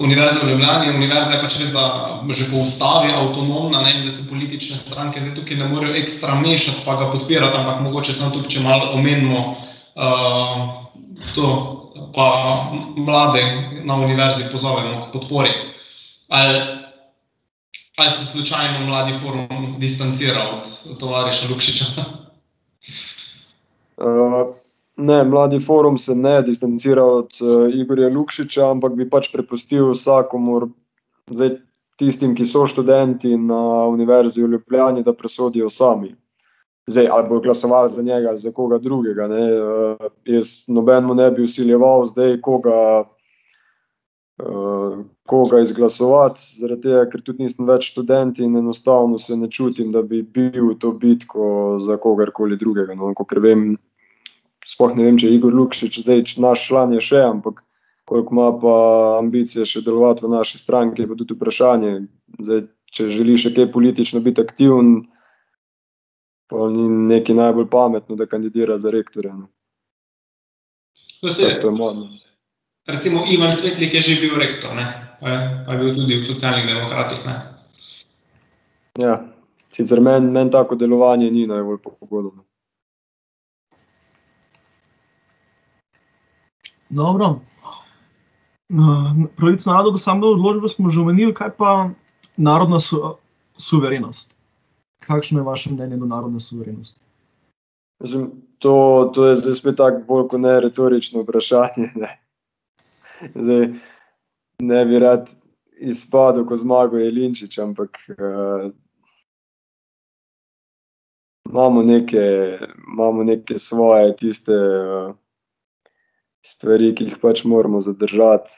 Univerze v Ljubljani. Univerza je pač res, da že po ustavi avtonomna, ne, da se politične stranke zdaj tukaj ne morejo ekstra mešati, pa ga podpirati, ampak mogoče samo tukaj, če malo omenimo uh, to, pa mlade na univerzi pozovemo k podpori. Ali, ali se slučajno mladi forum distancira od tovariša Lukšiča? Uh, ne, mladi forum se ne distancira od uh, Igorja Lukšiča, ampak bi pač prepustil vsakomur, zdaj tistim, ki so študenti na Univerzi v Ljubljani, da presodijo sami. Zdaj, ali bo glasovali za njega ali za koga drugega. Ne. Uh, jaz nobenemu ne bi usiljeval zdaj, koga, uh, koga izglasovati, zaradi tega, ker tudi nisem več študent in enostavno se ne čutim, da bi bil to bitko za kogarkoli drugega. No, Kakor vem, sploh ne vem, če je Igor Lukšič zdaj naš član je še, ampak koliko ima pa ambicije še delovati v naši stranki, je pa tudi vprašanje. Zdaj, če želi še kaj politično biti aktiven, pa ni neki najbolj pametno, da kandidira za rektorja. No. To se, To je modno. recimo Ivan Svetlik je že bil rektor, ne? Pa je, pa je bil tudi v socialnih demokratih. Ne? Ja, sicer meni men tako delovanje ni najbolj pogodno. Dobro. Na- Pravico naroda do same odločbe smo že omenili, kaj pa narodna su suverenost? Kakšno je vaše mnenje do narodne suverenosti? Mislim, to, to je zdaj spet tako bolj kot ne retorično vprašanje. Ne, zdaj, ne bi rad izpadel, ko zmaga Jelinčič, ampak uh, imamo, neke, imamo neke svoje tiste uh, stvari, ki jih pač moramo zadržati,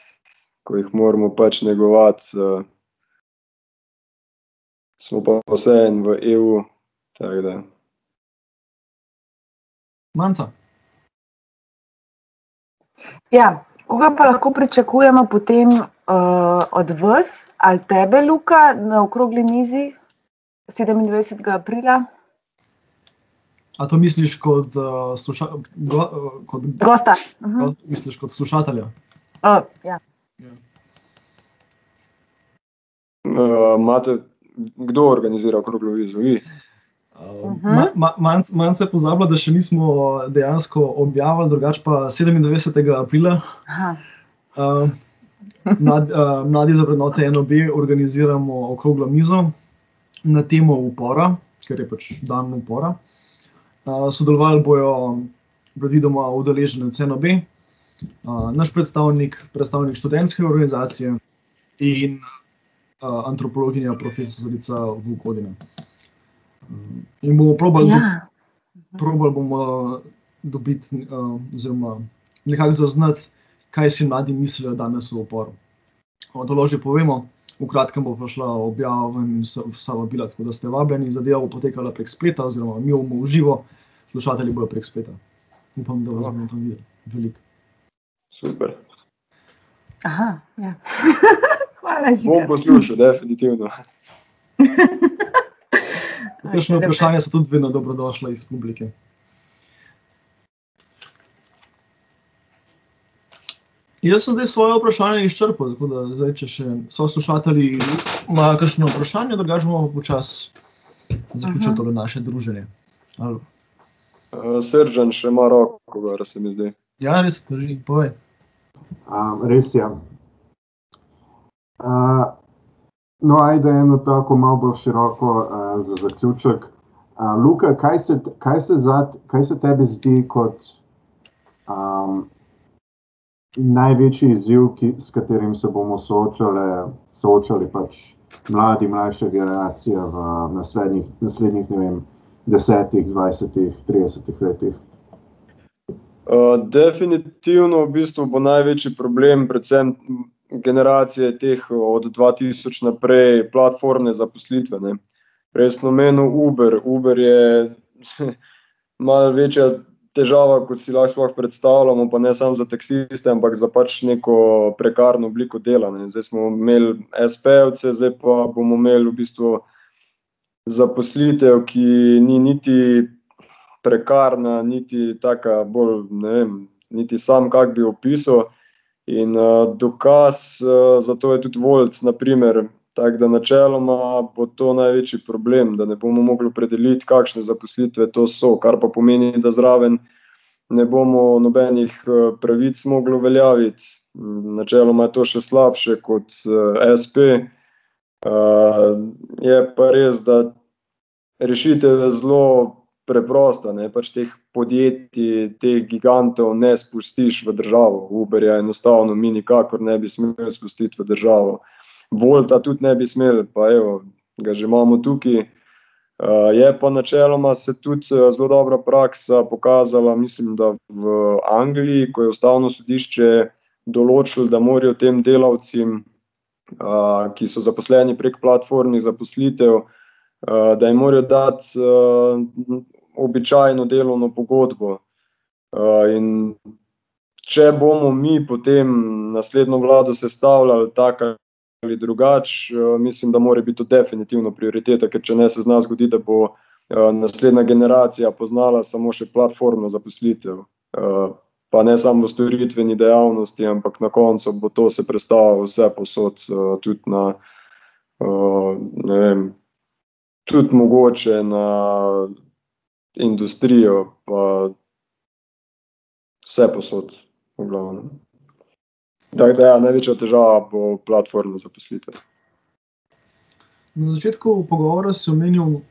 ko jih moramo pač negovati. Uh, smo pa vseeno v EU. tako da. Manca. Ja, koga pa lahko pričakujemo potem uh, od vas ali tebe, Luka, na okrogli mizi 27. aprila? A to misliš kot, uh, sluša, go, uh, kot, Gosta. Uh -huh. kot, misliš kot slušatelja? uh, ja. Uh, imate, kdo organizira okroglo mizo? Vi? Ma, ma, manj, manj se pozablja, da še nismo dejansko objavili, drugače pa 27. aprila Aha. uh, mlad, uh, Mladi za vrednote NOB organiziramo okroglo mizo na temo upora, ker je pač dan upora. Uh, sodelovali bojo predvidoma udeleženec NOB, uh, naš predstavnik, predstavnik študentske organizacije in antropologinja profesorica Vukodina. Um, In bomo probali Ja. probali bomo dobiti, oziroma nekako zaznati, kaj si mladi mislijo danes o uporu. O doloži povemo, v kratkem bo prišla objava in vsa vabila, tako da ste vabljeni. Zadeva bo potekala prek spleta, oziroma mi bomo v živo, slušatelji bojo prek spleta. Upam, da vas bomo tam videli. Veliko. Super. Aha, ja. Hvala, že. Bom poslušal, definitivno. Kakšne vprašanja so tudi vedno dobrodošla iz publike. Jaz sem zdaj svoje vprašanje izčrpal, tako da zdaj, če še so slušatelji imajo kakšno vprašanje, drugače bomo počasi zaključili tole naše druženje. Ali, Uh, Sržan še ima roko, gor se mi zdi. ja, res, drži, povej. Um, res je. Uh, no, ajde eno tako malo bolj široko uh, za zaključek. Uh, Luka, kaj se, kaj, se zat, kaj se tebi zdi kot um, največji izziv, ki, s katerim se bomo soočali, soočali pač mladi, mlajša generacija v naslednjih, naslednjih ne vem, desetih, dvajsetih, tridesetih letih? Uh, definitivno v bistvu bo največji problem predvsem generacije teh od 2000 naprej platformne zaposlitve. Ne. Prej sem omenil Uber. Uber je malo večja težava, kot si lahko sploh predstavljamo, pa ne samo za taksiste, ampak za pač neko prekarno obliko dela. Ne. Zdaj smo imeli SP-jevce, zdaj pa bomo imeli v bistvu zaposlitev, ki ni niti prekarna, niti taka bolj, ne vem, niti sam, kak bi opisal. In uh, dokaz uh, za to je tudi Volt, naprimer. Tako da načeloma bo to največji problem, da ne bomo mogli opredeliti, kakšne zaposlitve to so, kar pa pomeni, da zraven ne bomo nobenih pravic mogli uveljaviti. Načeloma je to še slabše kot SP. Uh, je pa res, da rešitev je zelo preprosta. Ne? Pač teh podjetij, teh gigantov ne spustiš v državo. Uber je enostavno, mi nikakor ne bi smeli spustiti v državo. Volta tudi ne bi smeli, pa evo, ga že imamo tukaj. Uh, je pa načeloma se tudi zelo dobra praksa pokazala, mislim, da v Angliji, ko je ustavno sodišče določilo, da morajo tem delavcem, uh, ki so zaposleni prek platformnih zaposlitev, uh, da jim morajo dati uh, običajno delovno pogodbo. Uh, če bomo mi potem naslednjo vlado sestavljali tako ali drugače, uh, mislim, da mora biti to definitivno prioriteta, ker če ne se zna zgoditi, da bo uh, naslednja generacija poznala samo še platformno zaposlitev. Uh, pa ne samo v storitveni dejavnosti, ampak na koncu bo to se predstavilo vse posod, tudi na, vem, tudi mogoče na industrijo, pa vse posod, v glavnem. Tako da, ja, največja težava bo platforma zaposlitev. Na začetku pogovora si omenil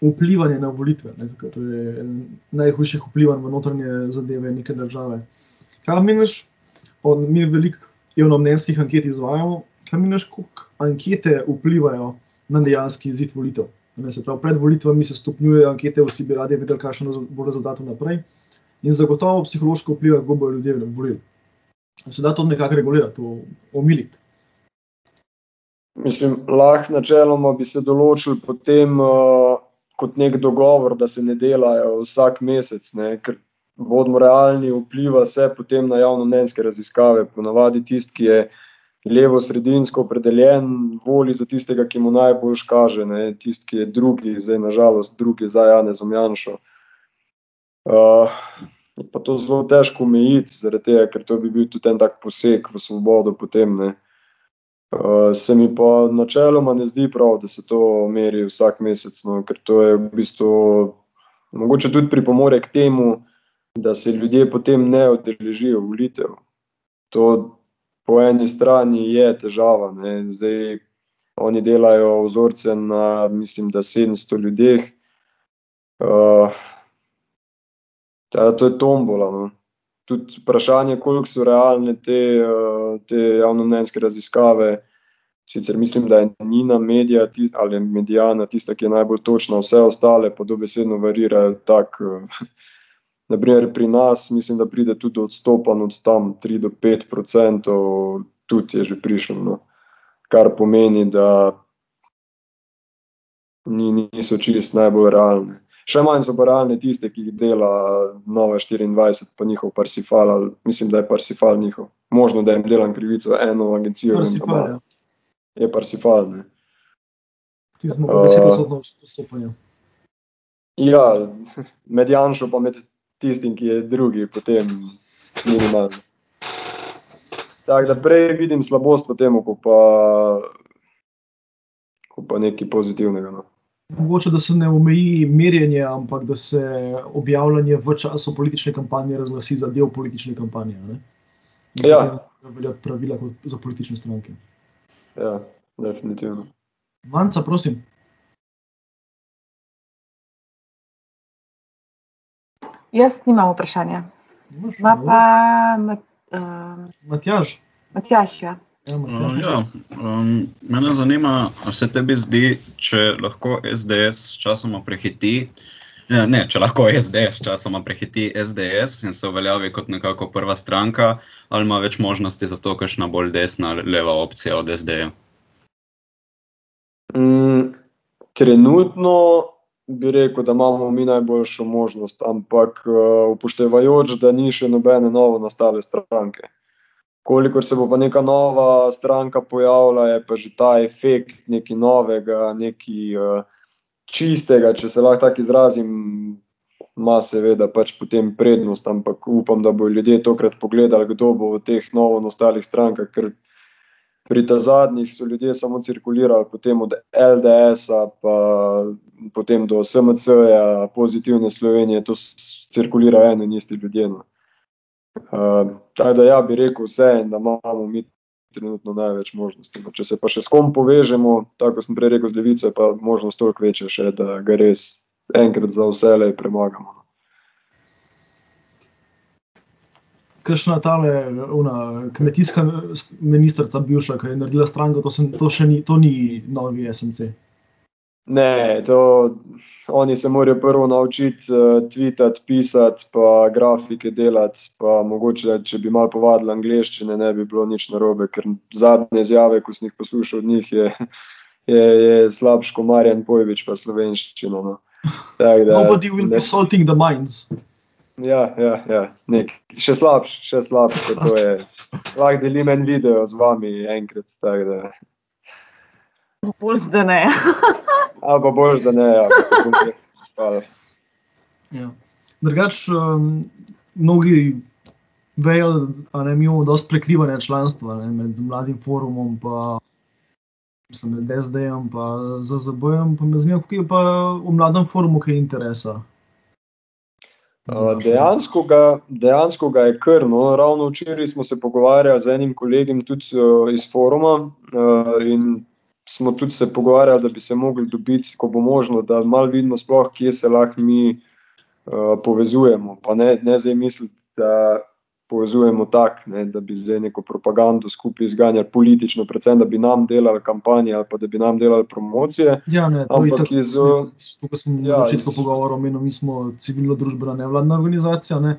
vplivanje na volitve, ne, to je najhujših vplivanj v notranje zadeve neke države. Kaj meniš, mi veliko javnomnenjskih anket izvajamo, kaj meniš, koliko ankete vplivajo na dejanski izid volitev? Ne, se pravi, pred volitvami se stopnjujejo ankete, vsi bi radi vedeli, kakšen bo rezultat naprej. In zagotovo psihološko vpliva, kako bodo ljudje volili. Se da to nekako regulirati, omiliti? Mislim, lahko načeloma bi se določil potem uh, kot nek dogovor, da se ne delajo vsak mesec, ne, ker bodimo realni, vpliva se potem na javnomnenjske raziskave. Ponavadi tisti, ki je levo-sredinsko opredeljen, voli za tistega, ki mu najbolj kaže, ne, tisti, ki je drugi, zdaj nažalost drugi za Janezom Janšo. Uh, pa to zelo težko omejiti, zaradi tega, ker to bi bil tudi en tak poseg v svobodo potem, ne. Uh, se mi pa načeloma ne zdi prav, da se to meri vsak mesec, no, ker to je v bistvu mogoče tudi pripomore k temu, da se ljudje potem ne udeležijo volitev. To po eni strani je težava. Ne. Zdaj, oni delajo vzorce na, mislim, da 700 ljudeh. Uh, to je tombola. No. Tudi vprašanje, koliko so realne te, uh, te javnomnenjske raziskave. Sicer mislim, da je Nina medija ali medijana tista, ki je najbolj točna, vse ostale pa dobesedno varirajo tako. Naprimer, pri nas mislim, da pride tudi odstopanj od tam 3 do 5 odstotkov, tudi je že prišel. No. Kar pomeni, da niso čist najbolj realne. Še manj so pa realne tiste, ki jih dela Nova 24, pa njihov Parsifal, ali mislim, da je Parsifal njihov. Možno, da jim delam krivico, eno agencijo. Parsifal, ja. Je Parsifal, ne. Ti smo pa 10 odstotkov odstopanja. Ja, med Janšo pa med tistim, ki je drugi, potem minimalno. Tako da prej vidim slabost v tem, ko pa, ko pa nekaj pozitivnega. No. Mogoče, da se ne omeji merjenje, ampak da se objavljanje v času politične kampanje razglasi za del politične kampanje. Ne? Ja. Velja pravila za politične stranke. Ja, definitivno. Vanca, prosim. Jaz nimam vprašanja. Ma pa Um, Matjaž. Matjaž, ja. Matjaž. ja, um, mene zanima, a se tebi zdi, če lahko SDS sčasoma prehiti, eh, ne, če lahko SDS sčasoma prehiti SDS in se uveljavi kot nekako prva stranka, ali ima več možnosti za to, kakšna bolj desna ali leva opcija od SD-ja? Mm, trenutno bi rekel, da imamo mi najboljšo možnost, ampak uh, upoštevajoč, da ni še nobene novo nastale stranke. Kolikor se bo pa neka nova stranka pojavila, je pa že ta efekt nekaj novega, nekaj uh, čistega, če se lahko tako izrazim, ima seveda pač potem prednost, ampak upam, da bodo ljudje tokrat pogledali, kdo bo v teh novo nastalih strankah, ker pri ta zadnjih so ljudje samo cirkulirali potem od LDS-a, pa potem do SMC-ja, pozitivne Slovenije, to s- cirkulira eno in isti ljudje. No. Uh, tako da ja, bi rekel vse, da imamo mi trenutno največ možnosti. No. Če se pa še s kom povežemo, tako sem prej rekel, z levico, je pa možnost toliko večja še, da ga res enkrat za vselej premagamo. no. Kakšna tale una, kmetijska ministrica, bivša, ki je naredila stranko, to, sem, to še ni, to ni novi SMC. Ne, to, oni se morajo prvo naučiti uh, tvitati, pisati, pa grafike delati. Pa mogoče, če bi malo povadili angleščine, ne bi bilo nič narobe, ker zadnje izjave, ko sem jih poslušal od njih, je, je, je slabš kot Marjan Pojvič, pa slovenščina. No. Tak, da, Nobody will be ne, salting the mines. ja, ja, ja, nek, še slabš, še slabš, to je. Lahko delim en video z vami enkrat. Tak, da, Bolj zdaj ne. ali pa boš, da ne, pa spal. Ja. Drugač, um, mnogi vejo, da mi imamo dosti prekrivanja članstva ne, med mladim forumom, pa mislim, med SD-jem in ZZB-jem. Pa me zanima, kako je pa v mladem forumu kaj interesa. Uh, Dejansko ga, dejansko ga je kar. No. Ravno včeraj smo se pogovarjali z enim kolegom tudi uh, iz foruma uh, in smo tudi se pogovarjali, da bi se mogli dobiti, ko bo možno, da malo vidimo, sploh, kje se lahko mi uh, povezujemo. Pa ne, ne zdaj misliti, da povezujemo tako, da bi zdaj neko propagando skupaj izganjali politično, predvsem da bi nam delali kampanje ali pa da bi nam delali promocije. Ja, ne, to je Ampak tako, iz, kot sem ja, na začetku iz- pogovora omenil, mi smo civilno-družbena nevladna organizacija. Ne.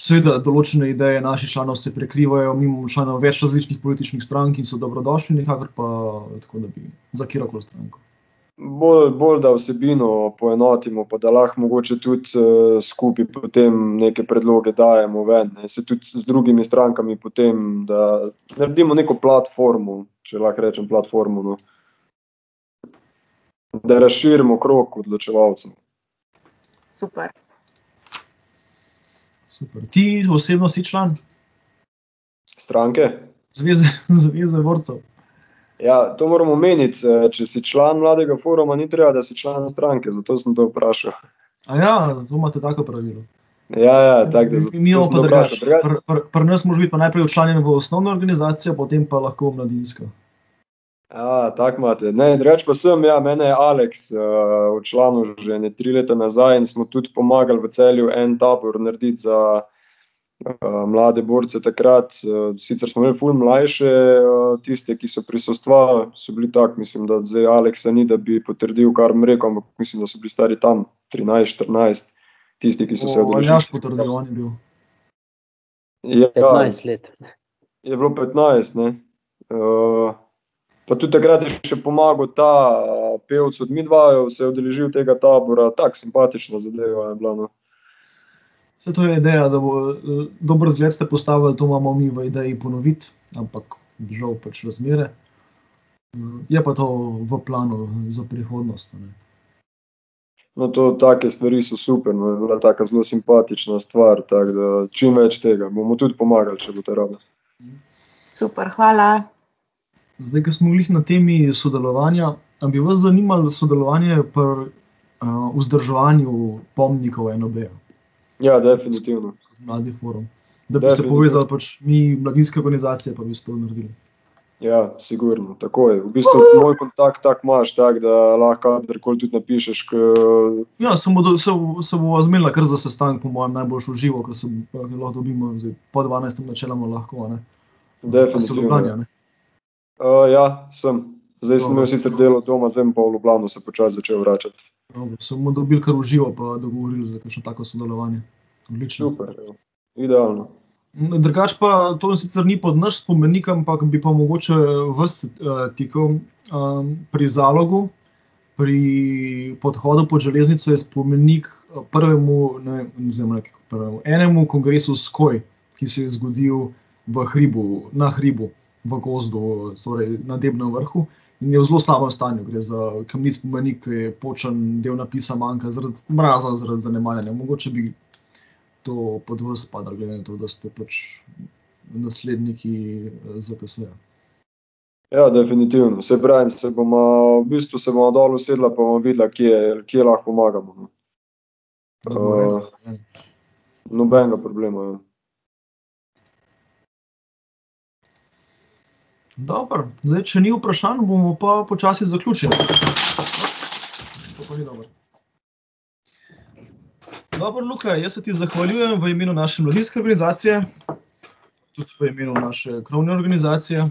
Seveda, določene ideje naših članov se prekrivajo, mi imamo članov več različnih političnih strank in so dobrodošli, nikakor pa tako, da bi za kjerkoli stranko. Bolj, bolj da vsebino poenotimo, pa da lahko mogoče tudi uh, skupaj potem neke predloge dajemo ven. Ne. Se tudi z drugimi strankami potem, da naredimo neko platformo, če lahko rečem platformo, no. da razširimo krok odločevalcev. Super. Super. Ti osebno si član Stranke? Zveze, zveze vrtcev. Ja, to moramo omeniti. eh, Če si član mladega foruma, ni treba, da si član stranke, zato sem to vprašal. A ja, to imate tako pravilo. Ja, ja, tako da Mi imamo pa drugače. Pri pr, pr nas moraš biti najprej včlanjen v osnovno organizacijo, potem pa lahko v mladinsko. Ja, tako imate. Ne, drugače pa sem, ja, mene je Aleks uh, v članu že ne tri leta nazaj in smo tudi pomagali v celju en tabor narediti za uh, mlade borce takrat. Uh, sicer smo imeli ful mlajše, uh, tiste, ki so prisostvali, so bili tak, mislim, da zdaj Aleksa ni, da bi potrdil, kar bom rekel, ampak mislim, da so bili stari tam 13-14, tisti, ki so se O, Aljaš odeležili. potrdil, on je bil. Ja, 15 let. je bilo 15. Ne? Uh, pa tudi takrat je še pomagal ta uh, pevec od Midvaja, se je odeležil tega tabora, tako simpatična zadeva je bila. No. Vse to je ideja, da bo eh, dober zgled ste postavili, to imamo mi v ideji ponoviti, ampak žal pač razmere. Eh, Je pa to v planu za prihodnost. Ne. No, to, take stvari so super, no, je bila taka zelo simpatična stvar, tako da čim več tega bomo tudi pomagali, če bo to rado. Super, hvala. Zdaj, ko smo bili na temi sodelovanja, bi vas zanimalo sodelovanje pri uh, vzdrževanju pomnikov NOB-ja, Ja, definitivno. mladi forum. Da bi se Definitivno. povezali, pač mi, mladinske organizacije, pa bi se to naredili. Ja, sigurno, tako je. V bistvu moj kontakt tak imaš, tak, da lahko kadarkoli tudi napišeš. K, Ja, se, bodo, se, se bomo zmenili kar za sestanek, po mojem, najbolj v živo, ko se bo- ko lahko dobimo, zdaj, po 12. načeloma lahko. Ne? Se definitivno. Ne? Uh, ja, sem. Zdaj sem imel sicer delo doma, zdaj pa v Ljubljano se počasi začel vračati. Dobro, se bomo dobili kar v živo, pa dogovorili za kakšno tako sodelovanje. Odlično. Super, evo. idealno. Drugač pa to sicer ni pod naš spomenik, ampak bi pa mogoče vas uh, tikal um, pri zalogu. Pri podhodu pod železnico je spomenik eh, prvemu, ne, ne znam reči, prvemu, enemu kongresu Skoj, ki se je zgodil v hribu, na hribu, v gozdu, torej na Debnem vrhu. In je v zelo slabem stanju, gre za kamnit spomenik, ki je počen, del napisa manjka zaradi mraza, zaradi zanemarjanja. Mogoče bi to pod vas spada, glede na to, da ste pač nasledniki eh, ZKS. -ja. Ja, definitivno. Se pravi, se bomo, v bistvu se bomo dol usedla, pa bomo videla, kje, kje lahko pomagamo. Dogovorjeno. Nobenega problema. ja. Dobro, zdaj, če ni vprašanj, bomo pa počasi zaključili. To pa ni dobro. Dobro, Luka, jaz se ti zahvaljujem v imenu naše mladinske organizacije, tudi v imenu naše krovne organizacije.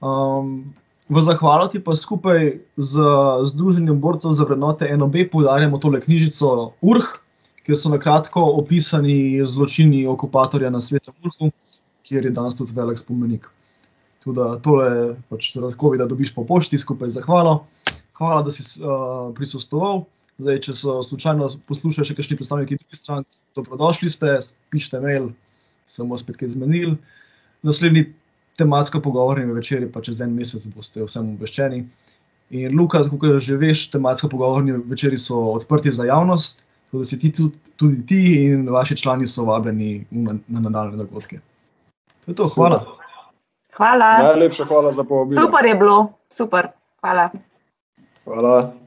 Um, v zahvalo ti pa skupaj z Združenjem borcev za vrednote NOB poudarjamo tole knjižico URH, kjer so na kratko opisani zločini okupatorja na svetu Urhu, kjer je danes tudi velik spomenik. Tudi tole pač zaradi COVID-a dobiš po pošti skupaj z zahvalo. Hvala, da si uh, prisostoval. Zdaj, če so slučajno poslušali še kakšni predstavniki drugih strank, dobrodošli ste, pišite mail, se bomo spet kaj zmenili. Naslednji tematsko pogovorni večer pa čez en mesec, boste vsem obveščeni. In Luka, kot že veš, tematsko pogovorni večeri so odprti za javnost, tako da si ti tudi, tudi ti in vaši člani so vabljeni na, na nadaljne dogodke. To je to, hvala. Hvala. Najlepša hvala za povabilo. Super je bilo, super. Hvala. Hvala.